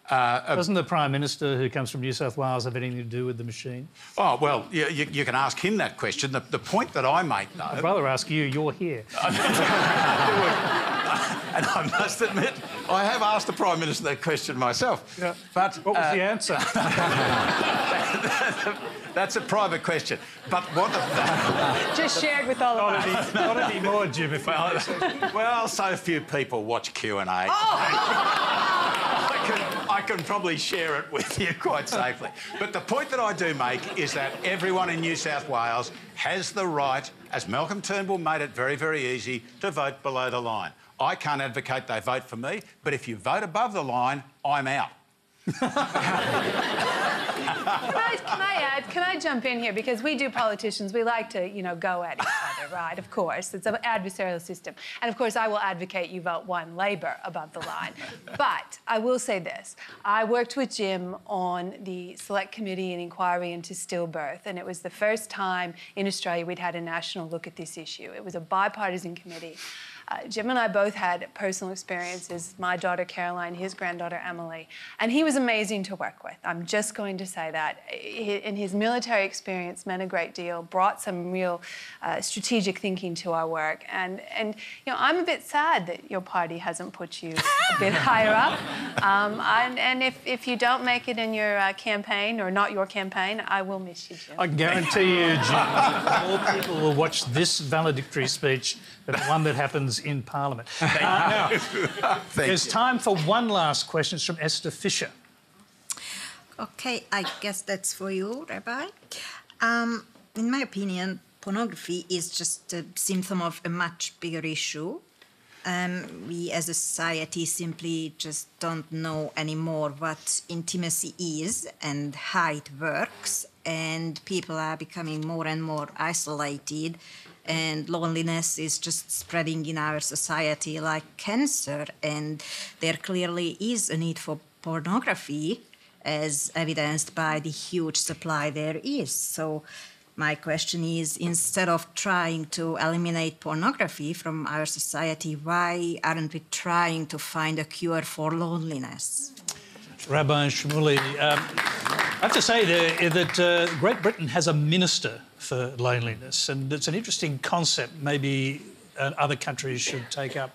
Uh, Doesn't the Prime Minister who comes from New South Wales have anything to do with the machine? Oh, well, you, you, you can ask him that question. The, the, point that I make, though... I'd rather ask you, you're here. [laughs] and I must admit, I have asked the Prime Minister that question myself. Yeah. But What was uh, the answer? [laughs] That's a private question. But what... [laughs] Just shared with all of us. Not anymore, Jim, if well, well, so few people watch Q&A. Oh! I can probably share it with you quite safely. But the point that I do make is that everyone in New South Wales has the right, as Malcolm Turnbull made it very, very easy, to vote below the line. I can't advocate they vote for me, but if you vote above the line, I'm out [laughs] I, can I add? Can I jump in here because we do politicians. We like to, you know, go at each other, [laughs] right? Of course, it's an adversarial system, and of course, I will advocate you vote one Labor above the line. but I will say this: I worked with Jim on the Select Committee and inquiry into stillbirth, and it was the first time in Australia we'd had a national look at this issue. It was a bipartisan committee. Uh, Jim and I both had personal experiences, my daughter Caroline, his granddaughter Emily, and he was amazing to work with. I'm just going to say that. In his military experience meant a great deal, brought some real uh, strategic thinking to our work. And, and, you know, I'm a bit sad that your party hasn't put you a bit [laughs] higher up. Um, and, and if, if you don't make it in your uh, campaign, or not your campaign, I will miss you, Jim. I guarantee you, Jim, more people will watch this valedictory speech than the one that happens in Parliament. Uh, [laughs] now, there's you. time for one last question. It's from Esther Fisher. Okay, I guess that's for you, Rabbi. Um, in my opinion, pornography is just a symptom of a much bigger issue. Um, we as a society simply just don't know anymore what intimacy is and how it works, and people are becoming more and more isolated and loneliness is just spreading in our society like cancer. And there clearly is a need for pornography, as evidenced by the huge supply there is. So, my question is instead of trying to eliminate pornography from our society, why aren't we trying to find a cure for loneliness? Rabbi Shmuley, um, I have to say that, that uh, Great Britain has a minister for loneliness. And it's an interesting concept maybe uh, other countries should take up.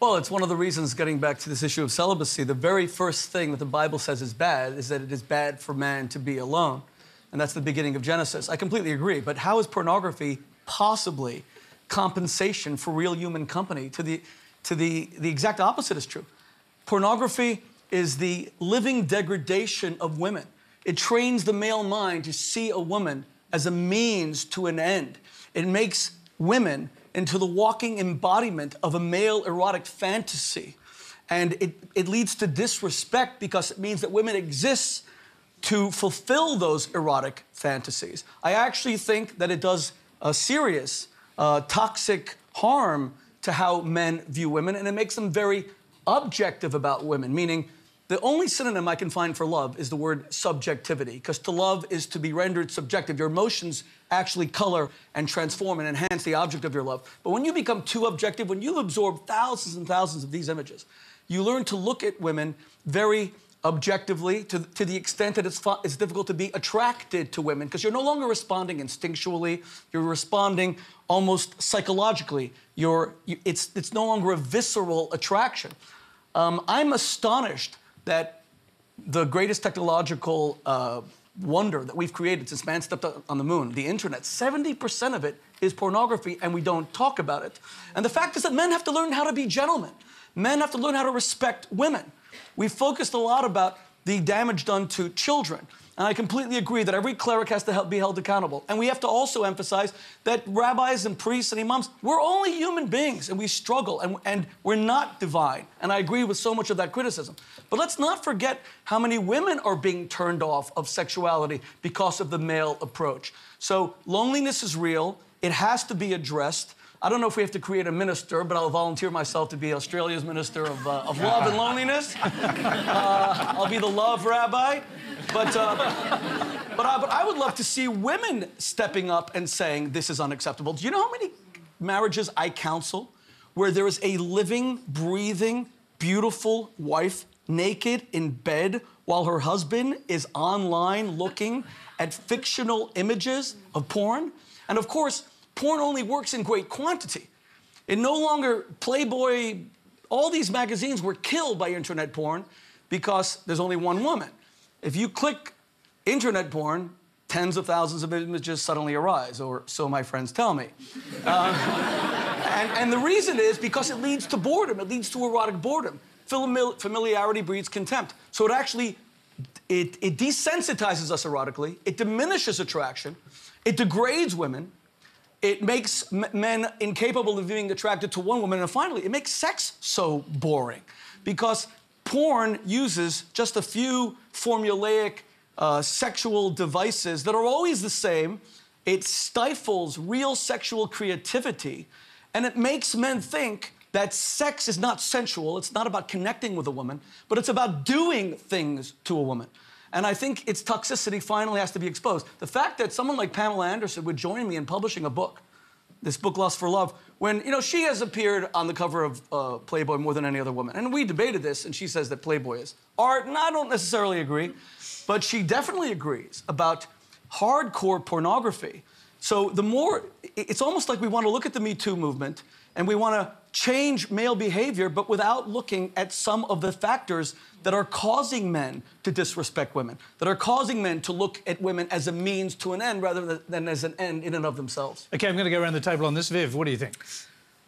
Well, it's one of the reasons, getting back to this issue of celibacy, the very first thing that the Bible says is bad is that it is bad for man to be alone. And that's the beginning of Genesis. I completely agree. But how is pornography possibly compensation for real human company? To the, to the, the exact opposite is true. Pornography is the living degradation of women. It trains the male mind to see a woman as a means to an end. It makes women into the walking embodiment of a male erotic fantasy. And it, it leads to disrespect because it means that women exist to fulfill those erotic fantasies. I actually think that it does a serious, uh, toxic harm to how men view women, and it makes them very objective about women, meaning the only synonym I can find for love is the word subjectivity, because to love is to be rendered subjective. Your emotions actually color and transform and enhance the object of your love. But when you become too objective, when you've absorbed thousands and thousands of these images, you learn to look at women very objectively to, to the extent that it's, it's difficult to be attracted to women because you're no longer responding instinctually, you're responding almost psychologically. You're, you, it's, it's no longer a visceral attraction. Um, I'm astonished that the greatest technological uh, wonder that we've created since man stepped on the moon, the internet, 70% of it is pornography and we don't talk about it. And the fact is that men have to learn how to be gentlemen. Men have to learn how to respect women. We focused a lot about the damage done to children. And I completely agree that every cleric has to be held accountable. And we have to also emphasize that rabbis and priests and imams, we're only human beings and we struggle and, and we're not divine. And I agree with so much of that criticism. But let's not forget how many women are being turned off of sexuality because of the male approach. So loneliness is real, it has to be addressed. I don't know if we have to create a minister, but I'll volunteer myself to be Australia's Minister of, uh, of Love and Loneliness. [laughs] Uh, I'll be the love rabbi. But, uh, but, I, but I would love to see women stepping up and saying this is unacceptable. Do you know how many marriages I counsel where there is a living, breathing, beautiful wife naked in bed while her husband is online looking at fictional images of porn? And of course, porn only works in great quantity. It no longer, Playboy, all these magazines were killed by internet porn because there's only one woman. If you click internet porn, tens of thousands of images suddenly arise, or so my friends tell me. Uh, [laughs] and, and, the reason is because it leads to boredom, it leads to erotic boredom. Familiarity breeds contempt. So it actually it, it desensitizes us erotically, it diminishes attraction, it degrades women, it makes men incapable of being attracted to one woman, and finally, it makes sex so boring because porn uses just a few formulaic uh, sexual devices that are always the same. It stifles real sexual creativity, and it makes men think that sex is not sensual, it's not about connecting with a woman, but it's about doing things to a woman. And I think its toxicity finally has to be exposed. The fact that someone like Pamela Anderson would join me in publishing a book, this book, Lust for Love, when, you know, she has appeared on the cover of uh, Playboy more than any other woman. And we debated this, and she says that Playboy is art, and I don't necessarily agree, but she definitely agrees about hardcore pornography. So the more, it's almost like we want to look at the Me Too movement and we want to change male behavior, but without looking at some of the factors that are causing men to disrespect women, that are causing men to look at women as a means to an end rather than as an end in and of themselves. OK, I'm going to go around the table on this. Viv, what do you think?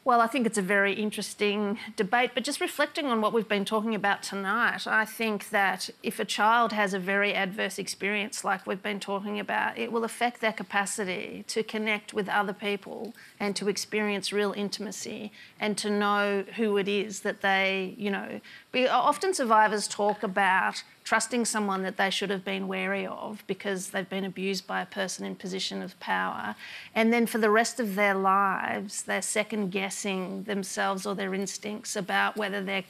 Well, I think it's a very interesting debate, but just reflecting on what we've been talking about tonight, I think that if a child has a very adverse experience like we've been talking about, it will affect their capacity to connect with other people and to experience real intimacy and to know who it is that they, you know, often survivors talk about trusting someone that they should have been wary of because they've been abused by a person in position of power. And then for the rest of their lives, they're second guessing themselves or their instincts about whether they're,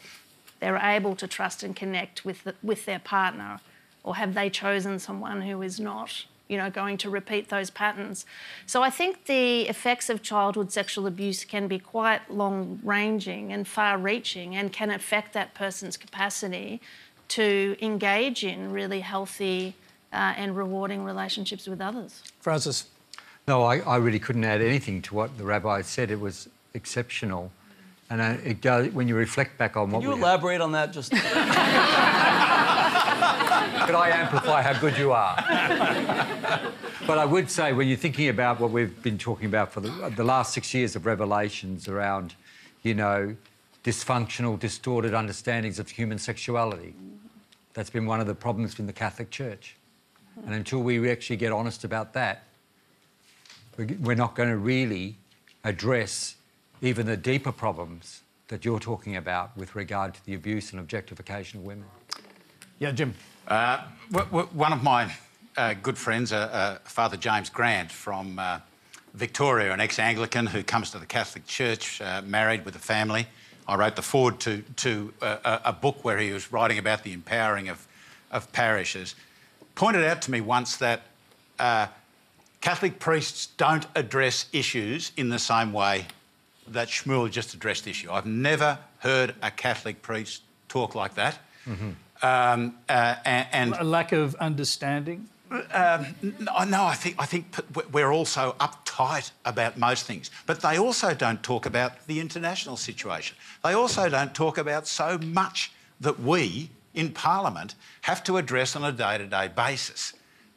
they're able to trust and connect with, the, with their partner or have they chosen someone who is not you know, going to repeat those patterns. So I think the effects of childhood sexual abuse can be quite long ranging and far reaching and can affect that person's capacity to engage in really healthy uh, and rewarding relationships with others. Francis. No, I, I, really couldn't add anything to what the rabbi said. It was exceptional. And uh, it does, when you reflect back on Can what you elaborate on that just? [laughs] Could I amplify how good you are? [laughs] but I would say, when you're thinking about what we've been talking about for the, the last six years of revelations around, you know, dysfunctional, distorted understandings of human sexuality, that's been one of the problems in the Catholic Church. And until we actually get honest about that, we're not going to really address even the deeper problems that you're talking about with regard to the abuse and objectification of women. Yeah, Jim. Uh, one of my uh, good friends, uh, uh, Father James Grant from uh, Victoria, an ex-Anglican who comes to the Catholic Church, uh, married with a family, I wrote the forward to, to a, a, book where he was writing about the empowering of, of parishes, pointed out to me once that uh, Catholic priests don't address issues in the same way that Shmuel just addressed the issue. I've never heard a Catholic priest talk like that. Mm-hmm. Um, uh, and, and, a lack of understanding. Um, no, I think I think we're also uptight about most things, but they also don't talk about the international situation. They also don't talk about so much that we in Parliament have to address on a day-to-day basis.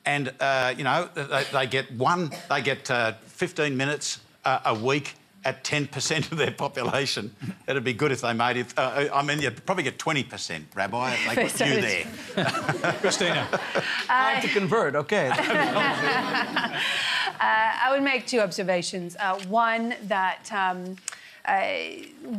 And uh, you know, they, they, get one, they get uh, 15 minutes uh, a week at 10% of their population. It'd be good if they made it. Uh, I mean, you'd probably get 20%, Rabbi, if they [laughs] put you there. [laughs] Kristina. I have to convert, okay. [laughs] Uh, I would make two observations. Uh, one, that um, uh,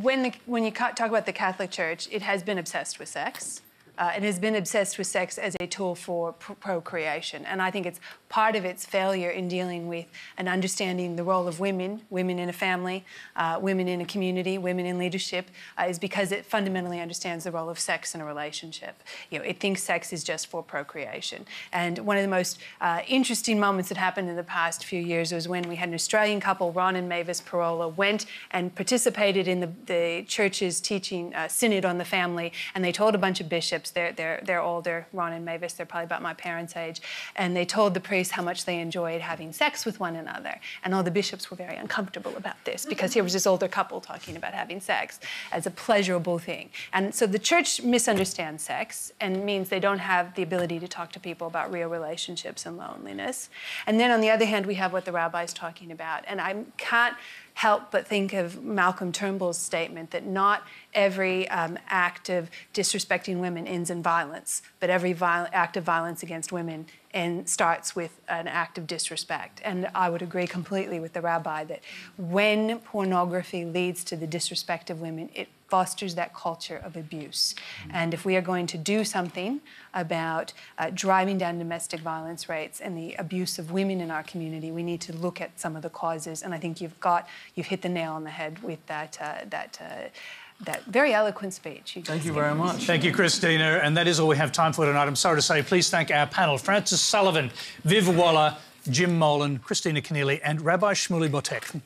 when, the, when you talk about the Catholic Church, it has been obsessed with sex. Uh, it has been obsessed with sex as a tool for pro- procreation. And I think it's part of its failure in dealing with and understanding the role of women, women in a family, uh, women in a community, women in leadership, uh, is because it fundamentally understands the role of sex in a relationship. You know, it thinks sex is just for procreation. And one of the most uh, interesting moments that happened in the past few years was when we had an Australian couple, Ron and Mavis Pirola, went and participated in the, the church's teaching uh, synod on the family, and they told a bunch of bishops, they're, they're, they're older, Ron and Mavis, they're probably about my parents' age, and they told the priests how much they enjoyed having sex with one another. And all the bishops were very uncomfortable about this because here was this older couple talking about having sex as a pleasurable thing. And so the church misunderstands sex and means they don't have the ability to talk to people about real relationships and loneliness. And then on the other hand, we have what the rabbi's talking about. And I can't help but think of Malcolm Turnbull's statement that not every um, act of disrespecting women ends in violence, but every viol- act of violence against women and starts with an act of disrespect. And I would agree completely with the rabbi that when pornography leads to the disrespect of women, it fosters that culture of abuse. And if we are going to do something about uh, driving down domestic violence rates and the abuse of women in our community, we need to look at some of the causes. And I think you've got you've hit the nail on the head with that uh, that. Uh, that very eloquent speech. You Thank you very much. Thank you, Kristina. And that is all we have time for tonight. I'm sorry to say, please thank our panel Francis Sullivan, Viv Waller, Jim Molan, Kristina Keneally, and Rabbi Shmuley Boteach.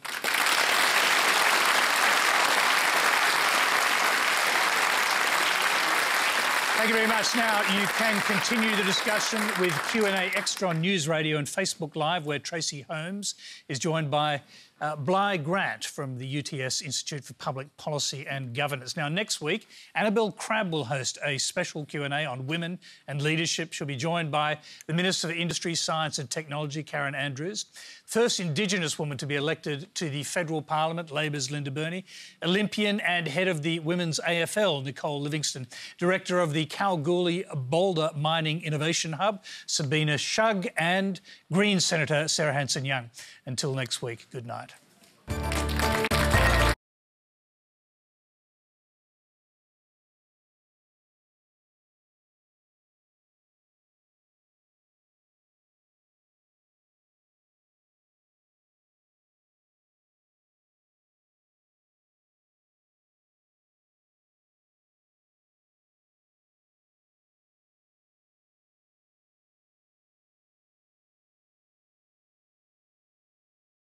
Thank you very much. Now you can continue the discussion with Q&A Extra on News Radio and Facebook Live, where Tracey Holmes is joined by uh, Bligh Grant from the UTS Institute for Public Policy and Governance. Now next week, Annabelle Crabb will host a special Q&A on women and leadership. She'll be joined by the Minister for Industry, Science and Technology, Karen Andrews, first Indigenous woman to be elected to the federal parliament, Labor's Linda Burney, Olympian and head of the Women's AFL, Nicole Livingstone, director of the Kalgoorlie Boulder Mining Innovation Hub, Sabina Shugg, and Green Senator Sarah Hanson Young. Until next week, good night.